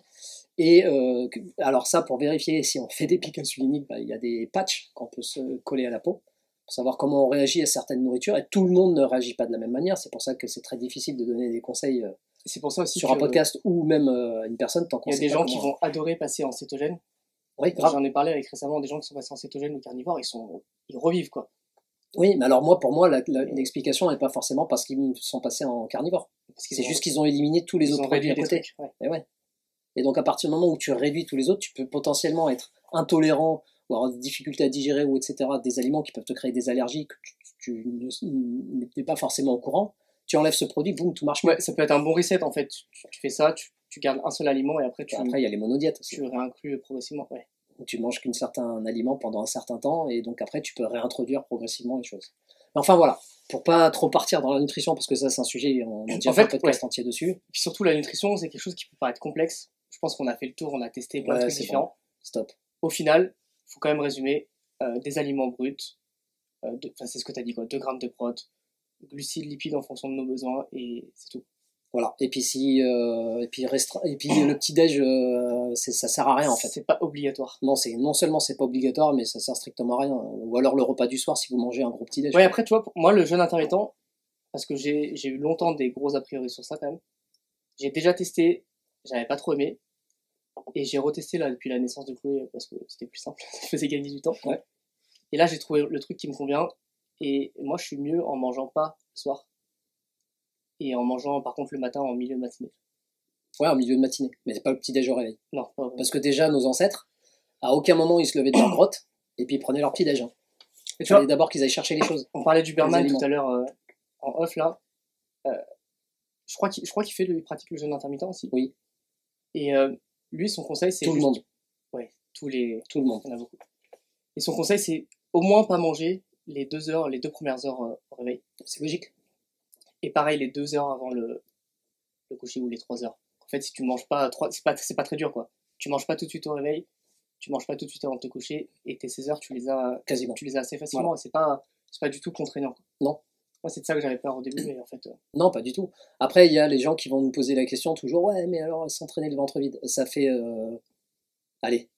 B: Et euh, alors ça, pour vérifier si on fait des pics insuliniques, bah, il y a des patchs qu'on peut se coller à la peau pour savoir comment on réagit à certaines nourritures et tout le monde ne réagit pas de la même manière. C'est pour ça que c'est très difficile de donner des conseils euh,
A: Et c'est pour ça aussi
B: sur un podcast ou même euh, une personne tant qu'on
A: il y a des gens qui vont adorer passer en cétogène.
B: Oui.
A: J'en ai parlé avec récemment des gens qui sont passés en cétogène ou carnivore, ils sont ils revivent quoi.
B: Oui, mais alors moi, pour moi, l'explication n'est pas forcément parce qu'ils sont passés en carnivore. C'est juste qu'ils ont éliminé tous les
A: ils
B: autres produits à côté.
A: trucs, ouais.
B: Et ouais. Et donc à partir du moment où tu réduis tous les autres, tu peux potentiellement être intolérant ou avoir des difficultés à digérer ou etc. des aliments qui peuvent te créer des allergies que tu, tu ne- n'es pas forcément au courant. Tu enlèves ce produit, boum, tout marche.
A: Ouais, ça peut être un bon reset en fait. Tu, tu fais ça, tu, tu gardes un seul aliment et après tu,
B: Et après, il y a les monodiètes aussi.
A: tu réinclus progressivement. Ouais.
B: tu manges qu'un certain aliment pendant un certain temps et donc après tu peux réintroduire progressivement les choses. Mais enfin voilà, pour pas trop partir dans la nutrition parce que ça c'est un sujet, on a déjà
A: En
B: fait un podcast entier dessus.
A: Et puis surtout la nutrition, c'est quelque chose qui peut paraître complexe. Je pense qu'on a fait le tour, on a testé plein
B: Ouais,
A: de trucs différents.
B: Stop.
A: Au final, faut quand même résumer euh, des aliments bruts. euh, de- Enfin, c'est ce que tu as dit quoi, 2 grammes de prot, glucides, lipides en fonction de nos besoins et c'est tout.
B: Voilà. Et puis si euh, et puis restreint et puis le petit déj euh, c'est ça sert à rien en fait.
A: C'est pas obligatoire.
B: Non, c'est non seulement c'est pas obligatoire mais ça sert strictement à rien. Ou alors le repas du soir si vous mangez un gros petit déj.
A: Ouais, après, tu vois, moi, le jeûne intermittent, parce que j'ai j'ai eu longtemps des gros a priori sur ça quand même. J'ai déjà testé, j'avais pas trop aimé. Et j'ai retesté là depuis la naissance de Chloé parce que c'était plus simple, ça faisait gagner du temps.
B: Ouais.
A: Et là, j'ai trouvé le truc qui me convient. Et moi, je suis mieux en mangeant pas le soir. Et en mangeant par contre le matin en milieu de matinée.
B: Ouais, en milieu de matinée, mais c'est pas le petit déj au réveil.
A: Non, pas
B: Parce que déjà nos ancêtres à aucun moment ils se levaient de leur grotte et puis ils prenaient leur petit déj. hein.
A: Et
B: Il
A: tu vois,
B: fallait d'abord qu'ils aillent chercher les choses.
A: on parlait du Berman tout à l'heure euh, en off là. Euh, je crois qu'il je crois qu'il fait le, il pratique le jeûne intermittent aussi.
B: Oui.
A: Et euh, lui, son conseil, c'est
B: Tout le monde,
A: Ouais, tous les,
B: tout le monde.
A: il y en a beaucoup. Et son conseil, c'est au moins pas manger les deux heures, les deux premières heures euh, au réveil.
B: C'est logique.
A: Et pareil, les deux heures avant le, le coucher ou les trois heures. En fait, si tu manges pas trois, c'est pas, c'est pas très dur quoi. Tu manges pas tout de suite au réveil, tu manges pas tout de suite avant de te coucher, et tes 16 heures, tu les as,
B: Quasiment.
A: tu les as assez facilement, et c'est pas, c'est pas du tout contraignant. quoi. Moi, c'est de ça que j'avais peur au début, mais en fait. euh,
B: Non, pas du tout. Après, il y a les gens qui vont nous poser la question toujours, ouais, mais alors s'entraîner le ventre vide, ça fait, euh, allez,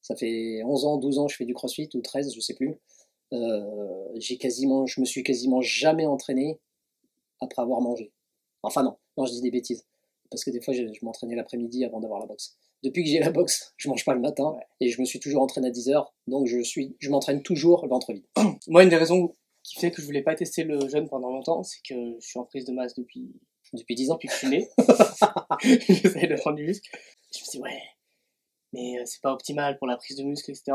B: ça fait 11 ans, 12 ans, je fais du crossfit, ou 13, je sais plus. Euh, j'ai quasiment, je me suis quasiment jamais entraîné après avoir mangé. Enfin non, non, je dis des bêtises. Parce que des fois, je, je m'entraînais l'après-midi avant d'avoir la boxe. Depuis que j'ai la boxe, je mange pas le matin, et je me suis toujours entraîné à 10 heures, donc je suis, je m'entraîne toujours le ventre vide.
A: Moi, une des raisons qui fait que je voulais pas tester le jeûne pendant longtemps, c'est que je suis en prise de masse depuis,
B: Depuis 10 ans.
A: depuis que je suis né. J'essaie de prendre du muscle. Je me suis dit, ouais, mais euh, c'est pas optimal pour la prise de muscle, etc.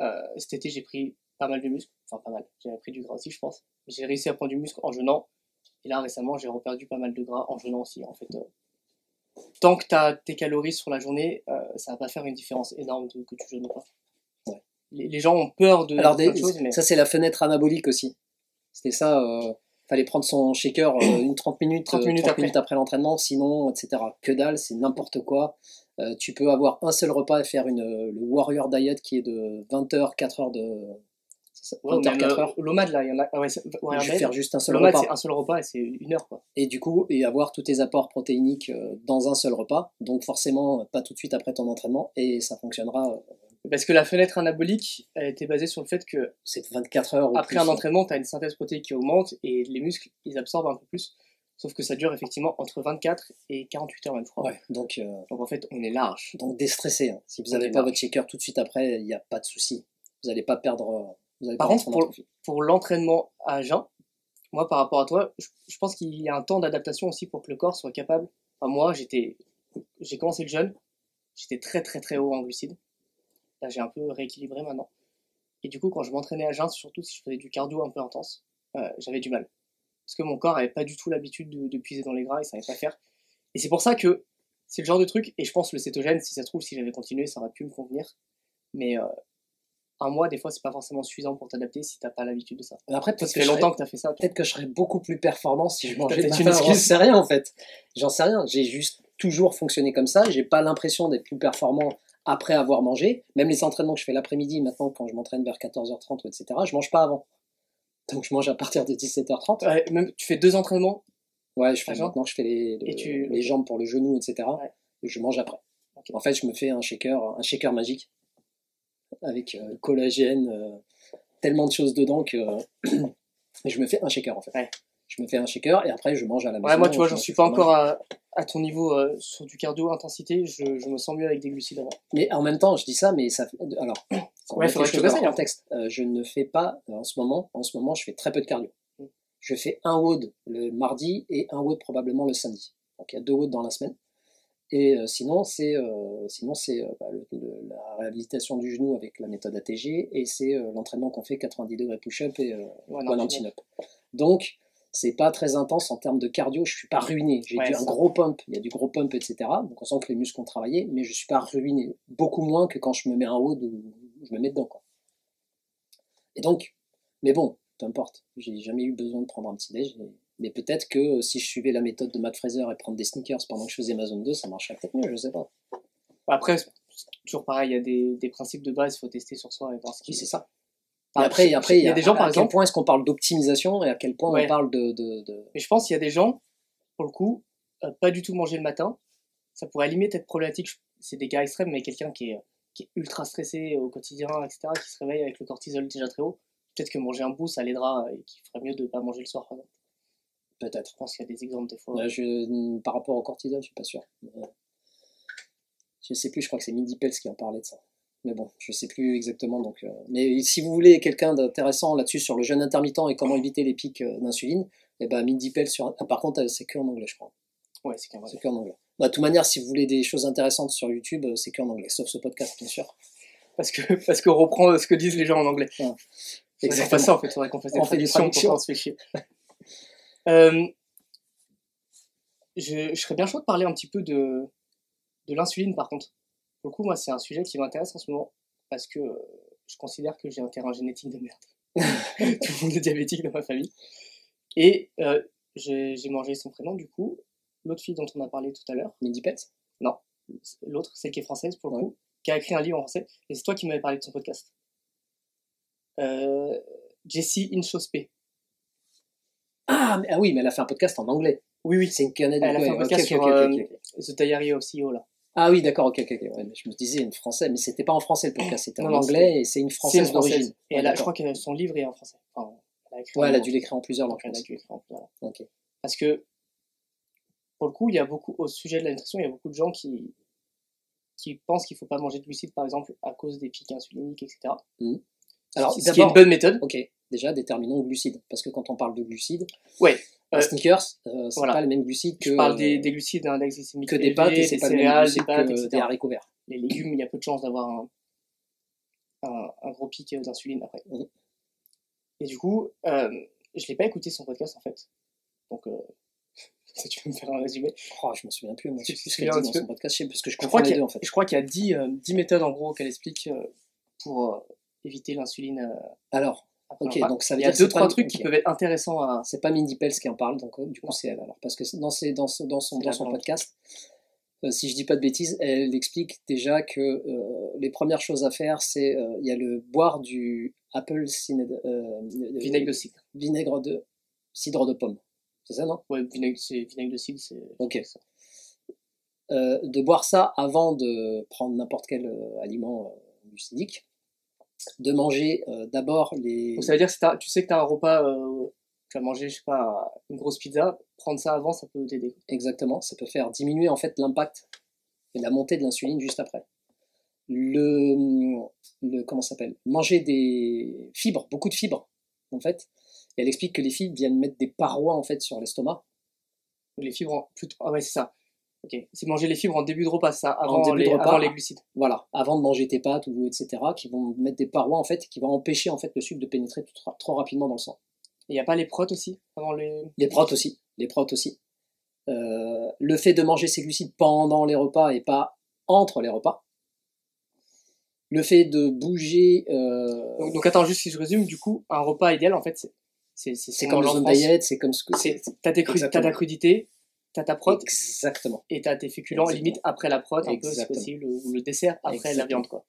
A: Euh, cet été, j'ai pris pas mal de muscle. Enfin, pas mal. J'avais pris du gras aussi, je pense. J'ai réussi à prendre du muscle en jeûnant. Et là, récemment, j'ai reperdu pas mal de gras en jeûnant aussi. En fait, euh, tant que tu as tes calories sur la journée, euh, ça va pas faire une différence énorme de- que tu jeûnes ou pas.
B: Ouais.
A: Les, les gens ont peur de
B: Alors, des-
A: de choses, mais
B: ça, c'est la fenêtre anabolique aussi. C'était ça, euh, fallait prendre son shaker euh, une 30 minutes,
A: 30
B: euh,
A: minutes
B: 30
A: après.
B: après l'entraînement, sinon, etc. Que dalle, c'est n'importe quoi. Euh, tu peux avoir un seul repas et faire une, le Warrior Diet qui est de 20 heures, 4 heures de. c'est ça,
A: ouais,
B: 20 heures,
A: même,
B: 4
A: euh,
B: heure.
A: l'OMAD, là, il y en a. Ah ouais, ouais,
B: Je vais faire juste un seul
A: L'OMAD,
B: repas.
A: c'est un seul repas et c'est une heure, quoi.
B: Et du coup, et avoir tous tes apports protéiniques dans un seul repas. Donc, forcément, pas tout de suite après ton entraînement. Et ça fonctionnera.
A: Parce que la fenêtre anabolique, elle était basée sur le fait que
B: C'est 24 heures ou
A: après
B: plus.
A: un entraînement, tu as une synthèse protéique qui augmente et les muscles, ils absorbent un peu plus. Sauf que ça dure effectivement entre 24 et 48 heures même, je crois.
B: Ouais, donc, euh,
A: Donc en fait, on est large.
B: donc déstressé. hein. Si vous
A: On
B: n'avez
A: est
B: pas
A: large.
B: votre shaker tout de suite après, il n'y a pas de souci. Vous n'allez pas perdre. euh, Vous allez
A: Par
B: pas
A: contre,
B: rentrer atrophie.
A: Pour l'entraînement à jeun, moi par rapport à toi, je, je pense qu'il y a un temps d'adaptation aussi pour que le corps soit capable. Enfin, moi, j'étais, j'ai commencé le jeûne, j'étais très très très haut en glucides. Là, j'ai un peu rééquilibré maintenant. Et du coup, quand je m'entraînais à jeun, surtout si je faisais du cardio un peu intense, euh, j'avais du mal. Parce que mon corps avait pas du tout l'habitude de, de puiser dans les gras, il savait pas faire. Et c'est pour ça que c'est le genre de truc, et je pense le cétogène, si ça se trouve, si j'avais continué, ça aurait pu me convenir. Mais euh, un mois, des fois, c'est pas forcément suffisant pour t'adapter si t'as pas l'habitude de ça.
B: Après,
A: Ça
B: peut-être
A: fait
B: que, je
A: longtemps que t'as fait ça.
B: peut-être que je serais beaucoup plus performant si je mangeais matin. J'en sais rien en fait. J'en sais rien. J'ai juste toujours fonctionné comme ça. J'ai pas l'impression d'être plus performant après avoir mangé. Même les entraînements que je fais l'après-midi, maintenant, quand je m'entraîne vers 14h30 ou etc., je mange pas avant. Donc je mange à partir de 17h30.
A: Ouais, même, tu fais deux entraînements?
B: Ouais, je fais maintenant je fais les, le-
A: Et tu-
B: les jambes pour le genou, etc.
A: Ouais.
B: Et je mange après. En fait, je me fais un shaker, un shaker magique avec euh, collagène, euh, tellement de choses dedans que je me fais un shaker en fait.
A: Ouais.
B: Je me fais un shaker et après je mange à la maison.
A: Ouais, moi, tu vois,
B: je
A: j'en suis pas encore à, à ton niveau euh, sur du cardio intensité. Je, je me sens mieux avec des glucides avant.
B: Mais en même temps, je dis ça, mais ça. Alors,
A: Ouais, faudrait que je te
B: contexte, euh, je ne fais pas euh, en ce moment. En ce moment, je fais très peu de cardio.
A: Mm.
B: Je fais un WOD le mardi et un WOD probablement le samedi. Donc il y a deux WOD dans la semaine. Et euh, sinon, c'est euh, sinon c'est euh, bah, la réhabilitation du genou avec la méthode ATG et c'est l'entraînement qu'on fait 90 degrés push-up et one arm chin-up. Donc c'est pas très intense en termes de cardio. Je suis pas ruiné. J'ai
A: Ouais,
B: du, un gros pump. Il y a du gros pump, etc. Donc on sent que les muscles ont travaillé, mais je suis pas ruiné. Beaucoup moins que quand je me mets un WOD ou je me mets dedans. Quoi. Et donc, mais bon, peu importe. J'ai jamais eu besoin de prendre un petit déj. Mais, peut-être que si je suivais la méthode de Matt Fraser et prendre des sneakers pendant que je faisais ma zone 2, ça marcherait peut-être mieux. Je sais pas.
A: Après, toujours pareil, il y a des, des principes de base, il faut tester sur soi et voir ce qui
B: Oui, c'est ça. Après,
A: il y a des gens,
B: à
A: par
B: quel
A: exemple-
B: point est-ce qu'on parle d'optimisation et à quel point
A: Ouais.
B: on parle de, de, de-
A: Mais je pense qu'il y a des gens, pour le coup, euh, pas du tout manger le matin. Ça pourrait limite être problématique. C'est des cas extrêmes, mais quelqu'un qui est, qui est ultra stressé au quotidien, etc., qui se réveille avec le cortisol déjà très haut, peut-être que manger un bout, ça l'aidera et qu'il ferait mieux de pas manger le soir. par exemple.
B: peut-être.
A: Je pense qu'il y a des exemples des fois.
B: Là, je, par rapport au cortisol, je suis pas sûr. Euh, je sais plus, je crois que c'est Mindy Pels qui en parlait de ça. Mais bon, je sais plus exactement. Donc, euh, mais si vous voulez quelqu'un d'intéressant là-dessus sur le jeûne intermittent et comment éviter les pics euh, d'insuline, eh ben Mindy Pels sur. ah, par contre, c'est que en anglais, je crois.
A: Ouais, c'est.
B: C'est que en anglais. Bah, de toute manière, si vous voulez des choses intéressantes sur YouTube, euh, c'est que en anglais, sauf ce podcast, bien sûr.
A: Parce que parce qu'on reprend ce que disent les gens en anglais.
B: Ouais.
A: Exactement.
B: Exactement.
A: ça en fait, faudrait qu'on fasse des
B: On fait des
A: traductions,
B: traductions.
A: pourtant on se fait chier. Euh, je, je serais bien chaud de parler un petit peu de, de l'insuline par contre. Le coup, moi, c'est un sujet qui m'intéresse en ce moment parce que euh, je considère que j'ai un terrain génétique de merde. Tout le monde est diabétique dans ma famille. Et euh, j'ai mangé son prénom du coup. L'autre fille dont on a parlé tout à l'heure,
B: Mindy Pels
A: l'autre, celle qui est française pour le
B: Ouais.
A: coup, qui a écrit un livre en français, et c'est toi qui m'avais parlé de son podcast. Euh, Jessie Inchospé.
B: Ah, mais- ah oui, mais elle a fait un podcast en anglais.
A: Oui, oui.
B: C'est une canadienne.
A: Elle a fait un
B: ouais,
A: podcast
B: ok,
A: sur euh. The Diary of CEO, là.
B: Ah oui, d'accord, ok, ok. Ouais, je me disais une française, mais c'était pas en français le podcast, c'était en
A: Non,
B: anglais et c'est une française
A: française.
B: d'origine.
A: Et
B: Ouais,
A: elle a, je crois que son livre est en français. Enfin, elle a écrit
B: Ouais, elle a dû l'écrire en plusieurs langues.
A: donc elle a dû écrire en voilà.
B: Ok.
A: Parce que, pour le coup, il y a beaucoup, au sujet de la nutrition, il y a beaucoup de gens qui, qui pensent qu'il faut pas manger de glucides, par exemple, à cause des pics insuliniques, etc.
B: Mhm. Alors,
A: ce qui est une bonne méthode.
B: Ok, déjà déterminons glucides, parce que quand on parle de glucides,
A: Ouais.
B: un
A: Euh,
B: sneakers, euh, c'est
A: voilà.
B: pas le même glucide que,
A: Je parle des, des glucides index glycémique
B: que des pâtes et c'est
A: des
B: pas le même
A: des pâtes,
B: que
A: etc.
B: des haricots verts.
A: Les légumes, il y a peu de chances d'avoir un, un, un gros pic d'insuline après.
B: Mhm.
A: Et du coup, euh, je l'ai pas écouté son podcast en fait. Donc, euh, si tu peux me faire un résumé.
B: Oh, je m'en souviens plus, moi, je dans son podcast, je parce que je
A: crois qu'il y, a-
B: en fait.
A: je crois qu'il y a 10, euh, 10 méthodes en gros qu'elle explique euh, pour euh, éviter l'insuline. euh,
B: Alors, ok, donc ça veut
A: Il y a deux, trois trucs qui peuvent être intéressants à.
B: C'est pas Mindy Pels qui en parle, donc euh, du coup c'est elle alors. Parce que dans, ses- dans, son, dans son podcast, euh, si je dis pas de bêtises, elle explique déjà que euh, les premières choses à faire, c'est euh, il y a le boire du apple ciné- euh,
A: Vinaigre de cidre.
B: vinaigre de cidre de pomme. C'est ça, non?
A: Ouais, vinaigre, vinaigre de cidre, c'est.
B: Ok.
A: ça.
B: Euh, De boire ça avant de prendre n'importe quel euh, aliment euh, glucidique. De manger euh, d'abord les.
A: Donc ça veut dire que tu sais que tu as un repas, euh, tu vas manger, je sais pas, une grosse pizza, prendre ça avant, ça peut t'aider.
B: Exactement, ça peut faire diminuer en fait l'impact et la montée de l'insuline juste après. Le, le comment s'appelle? Manger des fibres, beaucoup de fibres en fait. Et elle explique que les fibres viennent mettre des parois en fait sur l'estomac.
A: Les fibres, plutôt, ah ouais, c'est ça. Ok. C'est manger les fibres en début de repas, ça, avant,
B: début
A: les,
B: de repas.
A: avant les glucides.
B: Voilà, avant de manger tes pâtes ou etc. qui vont mettre des parois en fait qui vont empêcher en fait le sucre de pénétrer trop, trop rapidement dans le sang.
A: Et il n'y a pas les protes aussi avant les.
B: Les protes aussi, les protes aussi. Euh, le fait de manger ces glucides pendant les repas et pas entre les repas. Le fait de bouger, euh,
A: Donc, donc attends, juste si je résume, du coup, un repas idéal, en fait, c'est. C'est c'est on
B: diet, c'est comme ce que
A: T'as tes cru- crudité, t'as ta prot,
B: Exactement,
A: et t'as tes féculents,
B: Exactement.
A: limite après la prot, un peu si
B: Exactement.
A: possible, ou le dessert après la
B: Exactement.
A: viande, quoi.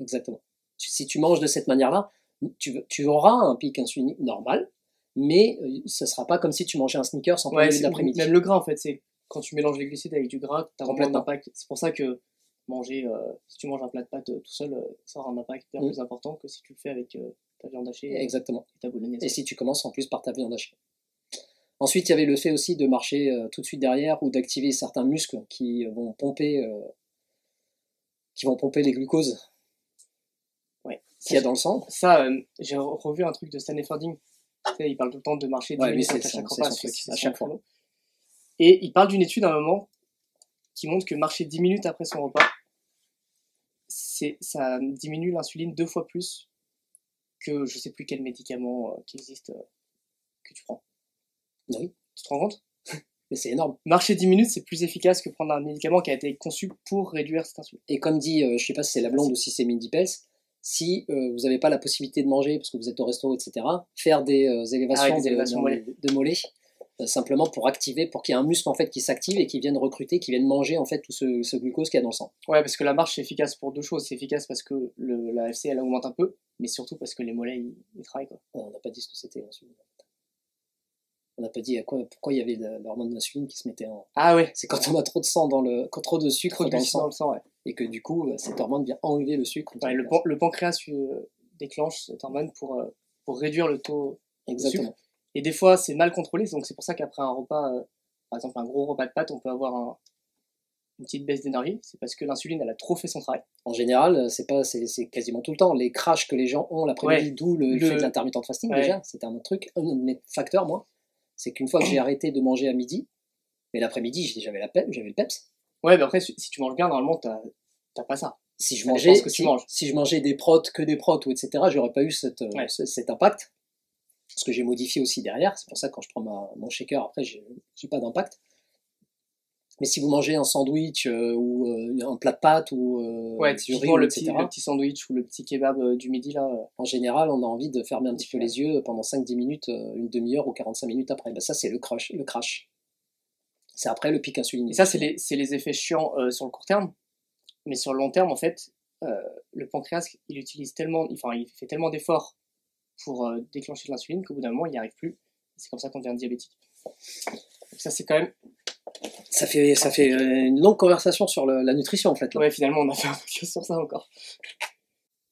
B: exactement. Tu- Si tu manges de cette manière-là, tu, tu auras un pic insulinique normal, mais euh, ce sera pas comme si tu mangeais un sneakers en plein
A: Ouais,
B: milieu d'après-midi.
A: même le gras, en fait, c'est quand tu mélanges les glucides avec du gras, t'as vraiment un impact. C'est pour ça que manger, euh, si tu manges un plat de pâtes euh, tout seul, euh, ça aura un impact bien
B: Mm.
A: plus important que si tu le fais avec euh, ta viande hachée et
B: Exactement.
A: ta bolognaise.
B: Et si tu commences en plus par ta viande hachée. Ensuite, il y avait le fait aussi de marcher euh, tout de suite derrière ou d'activer certains muscles qui vont pomper, euh, qui vont pomper les glucoses
A: Ouais.
B: qu'il y a dans le sang.
A: Ça, euh, j'ai re- revu un truc de Stanley. Tu sais, il parle tout le temps de marcher 10
B: Ouais, lui,
A: minutes à
B: son-
A: chaque repas.
B: son truc, à chaque fois.
A: Et il parle d'une étude à un moment qui montre que marcher 10 minutes après son repas, c'est, ça diminue l'insuline deux fois plus que je sais plus quel médicament euh, qui existe que tu prends.
B: Oui.
A: Tu te rends compte?
B: Mais c'est énorme.
A: Marcher 10 minutes, c'est plus efficace que prendre un médicament qui a été conçu pour réduire cette insuline.
B: Et comme dit, euh, je sais pas si c'est la blonde ou si c'est Mindy Pels, si euh, vous n'avez pas la possibilité de manger parce que vous êtes au resto, etc., faire des euh, élévations,
A: des
B: de,
A: élévations
B: de-
A: mollets.
B: de mollets, euh, simplement pour activer, pour qu'il y ait un muscle en fait qui s'active et qui vienne recruter, qui vienne manger en fait tout ce, ce glucose qu'il y a dans le sang.
A: Ouais, parce que la marche c'est efficace pour deux choses. C'est efficace parce que le, la FC elle augmente un peu, mais surtout parce que les mollets ils, ils travaillent quoi.
B: On n'a pas dit ce que c'était l'insuline. On n'a pas dit à quoi, pourquoi il y avait de- l'hormone d'insuline qui se mettait en.
A: Ah ouais,
B: C'est quand on a trop de sang dans le, quand trop de sucre
A: trop de
B: dans le
A: dans
B: sang
A: le sang, ouais.
B: et que du coup euh, cette hormone vient enlever le sucre.
A: Ouais, le, pan- le pancréas euh, déclenche cette hormone pour, euh, pour réduire le taux.
B: Exactement.
A: Et des fois, c'est mal contrôlé, donc c'est pour ça qu'après un repas, euh, par exemple un gros repas de pâtes, on peut avoir un- une petite baisse d'énergie. C'est parce que l'insuline, elle a trop fait son travail.
B: En général, c'est pas, c'est c'est quasiment tout le temps. Les crashs que les gens ont l'après-midi,
A: Ouais.
B: d'où le,
A: Le-
B: fait de l'intermittent fasting
A: Ouais.
B: déjà, c'est un autre truc. Un de mes facteurs, moi, c'est qu'une fois que j'ai arrêté de manger à midi, mais l'après-midi, j'avais la pep, j'avais le peps.
A: Ouais, mais après, si si tu manges bien, normalement, t'as t'as pas ça.
B: Si je
A: Ça
B: mangeais,
A: tu
B: si,
A: manges.
B: si je mangeais des protes, que des protes, ou etc., j'aurais pas eu cette, euh,
A: Ouais.
B: ce- cet impact. Ce que j'ai modifié aussi derrière. C'est pour ça que quand je prends ma, mon shaker, après, j'ai j'ai pas d'impact. Mais si vous mangez un sandwich euh, ou euh, un plat de pâtes ou euh,
A: Ouais,
B: du riz,
A: le
B: etc.,
A: petit, le petit sandwich ou le petit kebab du midi, là.
B: en général, on a envie de fermer un petit peu les yeux pendant 5-10 minutes, une demi-heure ou 45 minutes après. Ben, ça, c'est le crash. Le crash. C'est après le pic insulinique.
A: Et ça, c'est les, effets chiants sur le court terme. Mais sur le long terme, en fait, le pancréas, il utilise tellement, enfin, il fait tellement d'efforts pour déclencher de l'insuline qu'au bout d'un moment, il n'y arrive plus. C'est comme ça qu'on devient diabétique. Donc ça, c'est quand même.
B: Ça fait, ça fait euh, une longue conversation sur le- la nutrition en fait. là.
A: Ouais, finalement, on a fait un podcast sur ça encore.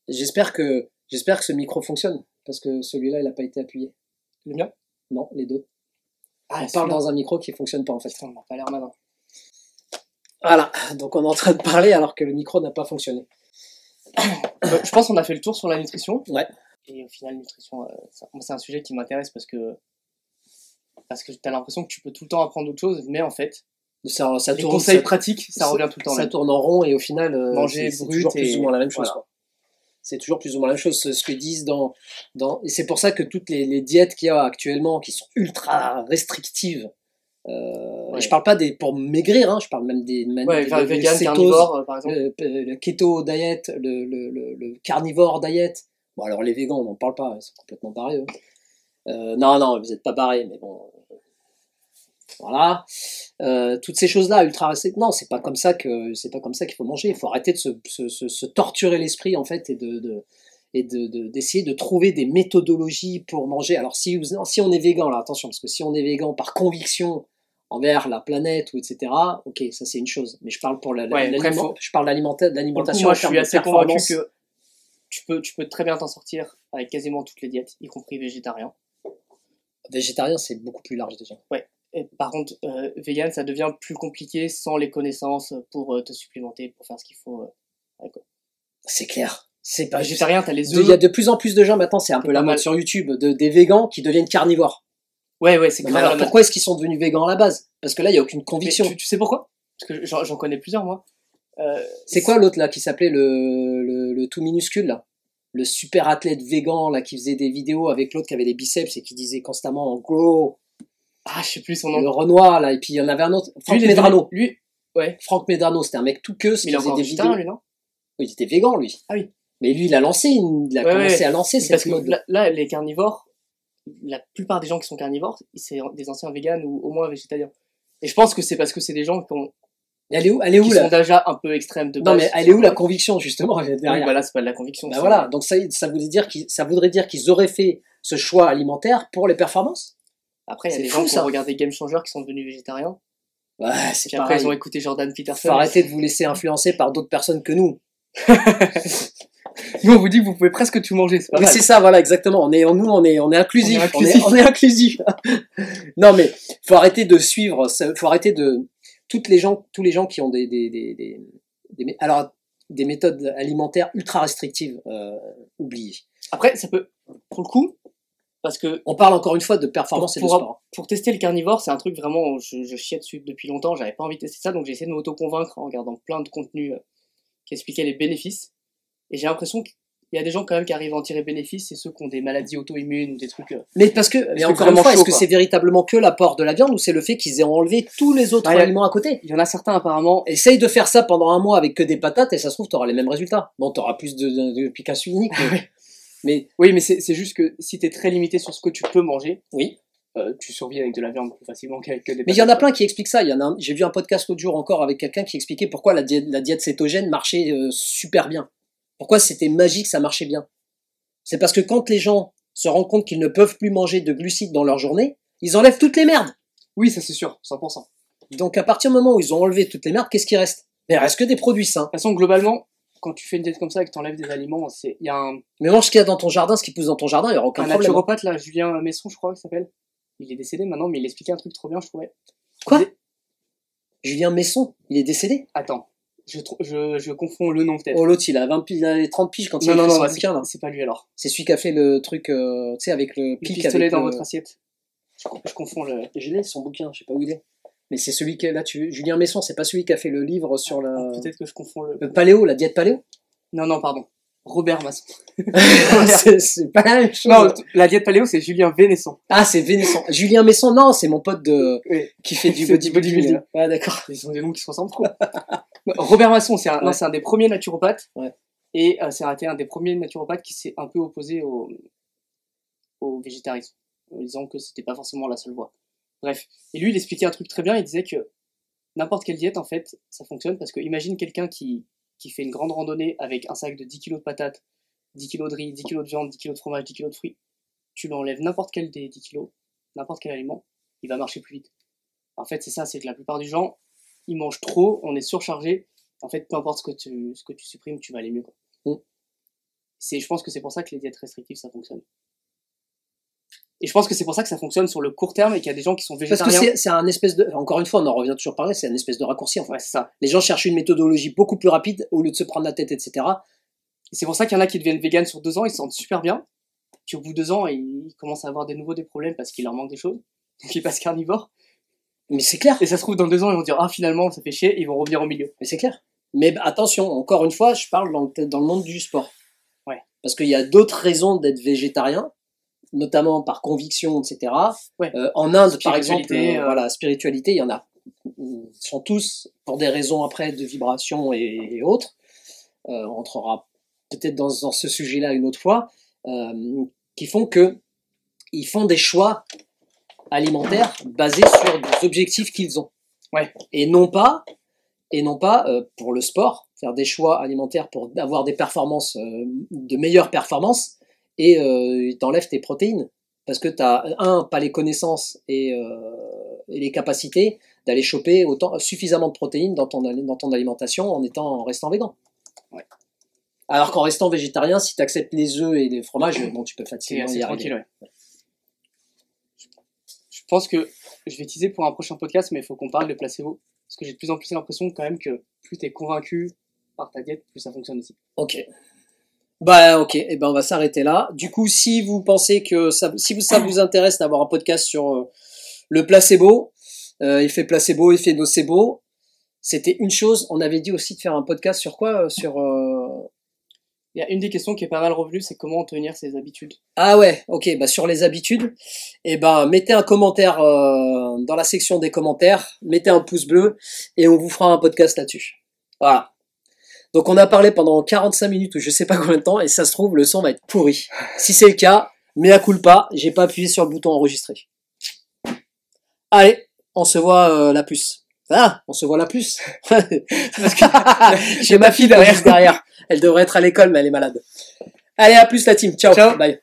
B: J'espère que, j'espère que ce micro fonctionne parce que celui-là il n'a pas été appuyé.
A: Le mien?
B: Non, les deux.
A: Ah,
B: On parle dans un micro qui fonctionne pas en fait.
A: Putain, on n'a pas l'air malin.
B: Voilà, donc on est en train de parler alors que le micro n'a pas fonctionné.
A: Euh, je pense qu'on a fait le tour sur la nutrition.
B: Ouais.
A: Et au final, nutrition, euh, c'est un sujet qui m'intéresse parce que parce que t'as l'impression que tu peux tout le temps apprendre d'autres choses, mais en fait,
B: Ça, ça
A: les
B: tourne,
A: conseils
B: ça-
A: pratiques, ça,
B: ça-
A: revient tout le temps.
B: ça tourne en rond et au final, euh,
A: Manger brut
B: toujours plus ou moins la même chose.
A: voilà.
B: C'est toujours plus ou moins la même chose. Ce que disent dans, dans, et c'est pour ça que toutes les, les diètes qu'il y a actuellement, qui sont ultra restrictives, euh,
A: Ouais.
B: je parle pas des pour maigrir, hein, je parle même des, même
A: Ouais, enfin, vegan, carnivore, euh, par exemple.
B: le, le keto diet, le, le, le, carnivore diet. Bon, alors les végans, on n'en parle pas, c'est complètement barré. eux. Euh, non, non, vous n'êtes pas barrés, mais bon. Voilà. Euh, toutes ces choses-là, ultra. Non, c'est pas comme ça que c'est pas comme ça qu'il faut manger. Il faut arrêter de se, se, se, se torturer l'esprit en fait et de, de et de de- d'essayer de, trouver des méthodologies pour manger. Alors si vous, si on est végan, là attention parce que si on est végan par conviction envers la planète ou etc. Ok, ça c'est une chose. Mais je parle pour la,
A: Ouais, faut-
B: je parle d'alimentation.
A: moi, je suis
B: de
A: assez convaincu que tu peux, tu peux très bien t'en sortir avec quasiment toutes les diètes, y compris végétarien.
B: Végétarien, c'est beaucoup plus large déjà.
A: Et par contre, euh, vegan, ça devient plus compliqué sans les connaissances pour euh, te supplémenter, pour faire ce qu'il faut. euh.
B: C'est clair. C'est pas.
A: Végétarien, t'as les
B: Il y a
A: œufs.
B: de plus en plus de gens maintenant, c'est un peu la mode sur YouTube, de, des végans qui deviennent carnivores.
A: Ouais, ouais, c'est
B: alors pourquoi est-ce qu'ils sont devenus végans à la base? Parce que là, il n'y a aucune conviction.
A: tu, tu sais pourquoi? Parce que j'en connais plusieurs, moi.
B: C'est quoi l'autre là qui s'appelait le, le, le tout minuscule là? Le super athlète végan là qui faisait des vidéos avec l'autre qui avait des biceps et qui disait constamment en gros
A: Ah, je sais plus son
B: le
A: nom.
B: Renoir là et puis il y en avait un autre Franck
A: Lui,
B: Medrano.
A: Lui, ouais.
B: Franck Medrano, c'était un mec tout queue qui faisait des vidéos.
A: lui, non?
B: Oui, il était végan lui.
A: Ah oui.
B: Mais lui, il a lancé, une- il a
A: Ouais,
B: commencé
A: ouais.
B: à lancer
A: Parce
B: cette
A: que
B: mode.
A: là, là, les carnivores, la plupart des gens qui sont carnivores, c'est des anciens véganes ou au moins végétariens. Et je pense que c'est parce que c'est des gens qui, ont,
B: Elle est où, elle est où
A: qui sont déjà un peu extrêmes de
B: Non
A: base.
B: mais elle est où la conviction justement
A: Oui,
B: derrière
A: bah là, c'est pas de la conviction.
B: Bah voilà, donc ça, ça voudrait dire qu'ils, ça voudrait dire qu'ils auraient fait ce choix alimentaire pour les performances?
A: Après, il y a des
B: fou,
A: gens qui ont regardé Game Changer qui sont devenus végétariens.
B: Ouais, c'est
A: après, ils ont écouté Jordan Peterson.
B: Faut arrêter de vous laisser influencer par d'autres personnes que nous.
A: Nous, on vous dit que vous pouvez presque tout manger, c'est pas
B: Oui,
A: mal.
B: c'est ça, voilà, exactement. On est, nous, on est, on est inclusif.
A: On est
B: On est,
A: inclusif.
B: on est inclusif. non, mais faut arrêter de suivre. Faut arrêter de toutes les gens, tous les gens qui ont des, des, des, des, alors des méthodes alimentaires ultra restrictives, euh, oubliées.
A: Après, ça peut, pour le coup, parce que
B: On parle encore une fois de performance et de
A: Pour-
B: sport.
A: pour tester le carnivore, c'est un truc vraiment, je, je chiais dessus depuis longtemps, j'avais pas envie de tester ça, donc j'ai essayé de m'auto-convaincre en regardant plein de contenus euh, qui expliquaient les bénéfices. Et j'ai l'impression qu'il y a des gens quand même qui arrivent à en tirer bénéfice, c'est ceux qui ont des maladies auto-immunes ou des trucs. euh,
B: Mais parce que, mais encore une fois, est-ce que c'est véritablement que l'apport de la viande ou c'est le fait qu'ils aient enlevé tous les autres
A: Ah, il a-
B: aliments à côté?
A: Il y en a certains apparemment,
B: Essaye de faire ça pendant un mois avec que des patates et ça se trouve, t'auras les mêmes résultats. Bon, t'auras plus de, de, de mais, mais
A: oui, mais c'est juste que si t'es très limité sur ce que tu peux manger,
B: oui.
A: euh, tu survis avec de la viande plus facilement qu'avec des
B: Mais il y en a plein qui expliquent ça. Il y en a un- j'ai vu un podcast l'autre jour encore avec quelqu'un qui expliquait pourquoi la diète, la diète cétogène marchait euh, super bien. Pourquoi c'était magique, ça marchait bien? C'est parce que quand les gens se rendent compte qu'ils ne peuvent plus manger de glucides dans leur journée, ils enlèvent toutes les merdes.
A: Oui, ça c'est sûr, 100%. De toute
B: Donc à partir du moment où ils ont enlevé toutes les merdes, qu'est-ce qui reste? Mais il reste que des produits sains.
A: façon, globalement, quand tu fais une diète comme ça et que t'enlèves des aliments, c'est, il y a un,
B: Mais mange ce qu'il y a dans ton jardin, ce qui pousse dans ton jardin, il n'y aura aucun
A: un
B: problème.
A: naturopathe là, Julien Messon, je crois qu'il s'appelle. Il est décédé maintenant, mais il expliquait un truc trop bien, je trouvais.
B: Quoi?
A: Il
B: Julien Messon, il est décédé?
A: Attends, je, je, je confonds le nom peut-être.
B: Oh l'autre, il a 20 piges, il a 30 piges quand il
A: non,
B: a
A: non,
B: son bouquin, là.
A: c'est, pas lui alors.
B: C'est celui qui a fait le truc, euh, tu sais, avec le
A: Le
B: pic
A: pistolet
B: avec
A: dans
B: le-
A: votre assiette. Je, je confonds le.
B: Je l'ai, son bouquin, je sais pas où il est. Mais c'est celui qui là, tu... Julien Messon, c'est pas celui qui a fait le livre sur la...
A: Ah, Peut-être que je confonds le.
B: le paléo, la diète paléo?
A: Non, non, pardon. Robert Masson.
B: C'est pas la même chose.
A: Non, la diète paléo, c'est Julien Vénesson.
B: Ah, c'est Vénesson. Julien Messon, non, c'est mon pote de...
A: Oui.
B: qui fait du bodybuilding.
A: bodybuilding.
B: Ouais, d'accord.
A: Ils ont des noms qui se ressemblent trop. Robert Masson, c'est un,
B: Ouais.
A: un des premiers naturopathes.
B: Ouais.
A: Et euh, c'est un, un des premiers naturopathes qui s'est un peu opposé au, au végétarisme, en disant que c'était pas forcément la seule voie. Bref. Et lui, il expliquait un truc très bien. Il disait que n'importe quelle diète, en fait, ça fonctionne parce que imagine quelqu'un qui, qui fait une grande randonnée avec un sac de 10 kg de patates, 10 kg de riz, 10 kg de viande, 10 kg de fromage, 10 kg de fruits. Tu lui enlèves n'importe quel des 10 kg. n'importe quel aliment, il va marcher plus vite. En fait, c'est ça, c'est que la plupart du gens, ils mangent trop, on est surchargé. En fait, peu importe ce que tu, ce que tu supprimes, tu vas aller mieux. Quoi.
B: Mm.
A: C'est, je pense que c'est pour ça que les diètes restrictives, ça fonctionne. Et je pense que c'est pour ça que ça fonctionne sur le court terme et qu'il y a des gens qui sont
B: Parce que
A: végétariens.
B: c'est un espèce de. Encore une fois, on en revient toujours parler, c'est un espèce de raccourci en fait.
A: Ouais, c'est ça.
B: Les gens cherchent une méthodologie beaucoup plus rapide au lieu de se prendre la tête, etc.
A: Et c'est pour ça qu'il y en a qui deviennent véganes sur deux ans, ils se sentent super bien. Puis au bout de deux ans, ils commencent à avoir des nouveaux des problèmes parce qu'il leur manque des choses. Donc ils passent carnivores.
B: Mais c'est clair.
A: Et ça se trouve, dans deux ans, ils vont dire, ah, finalement, ça fait chier, et ils vont revenir au milieu.
B: Mais c'est clair. Mais bah, attention, encore une fois, je parle dans le, dans le monde du sport.
A: Ouais.
B: Parce qu'il y a d'autres raisons d'être végétarien, notamment par conviction, etc.
A: Ouais.
B: Euh, en Inde, par exemple, euh,
A: euh.
B: voilà, spiritualité, il y en a. Ils sont tous pour des raisons après de vibration et, et autres. Euh, on entrera peut-être dans, dans ce sujet-là une autre fois, euh, qui font que ils font des choix alimentaires basés sur des objectifs qu'ils ont.
A: Ouais.
B: Et non pas et non pas euh, pour le sport, faire des choix alimentaires pour avoir des performances, euh, de meilleures performances, et euh, ils t'enlèvent tes protéines. Parce que tu as, un, pas les connaissances et, euh, et les capacités d'aller choper autant, suffisamment de protéines dans ton, dans ton alimentation en, étant, en restant végan.
A: Ouais.
B: Alors qu'en restant végétarien, si tu acceptes les œufs et les fromages, bon, tu peux facilement y arriver.
A: tranquille, ouais. Je pense que je vais teaser pour un prochain podcast, mais il faut qu'on parle de placebo. Parce que j'ai de plus en plus l'impression quand même que plus t'es convaincu par ta diète, plus ça fonctionne aussi.
B: Ok. Bah ok, et ben on va s'arrêter là. Du coup, si vous pensez que ça, si vous- ça vous intéresse d'avoir un podcast sur euh, le placebo, euh, effet placebo, effet nocebo, c'était une chose. On avait dit aussi de faire un podcast sur quoi euh, Sur euh,
A: Il y a une des questions qui est pas mal revenue, c'est comment tenir ses habitudes.
B: ah ouais, ok, bah sur les habitudes. Et ben mettez un commentaire euh, dans la section des commentaires, mettez un pouce bleu et on vous fera un podcast là-dessus. Voilà. Donc on a parlé pendant 45 minutes ou je sais pas combien de temps et ça se trouve le son va être pourri. Si c'est le cas, mea culpa, j'ai pas appuyé sur le bouton enregistrer. Allez, on se voit euh, la plus. Ah, on se voit la
A: que
B: j'ai ma fille derrière. derrière. Elle devrait être à l'école mais elle est malade. Allez, à plus la team. Ciao.
A: Ciao.
B: Bye.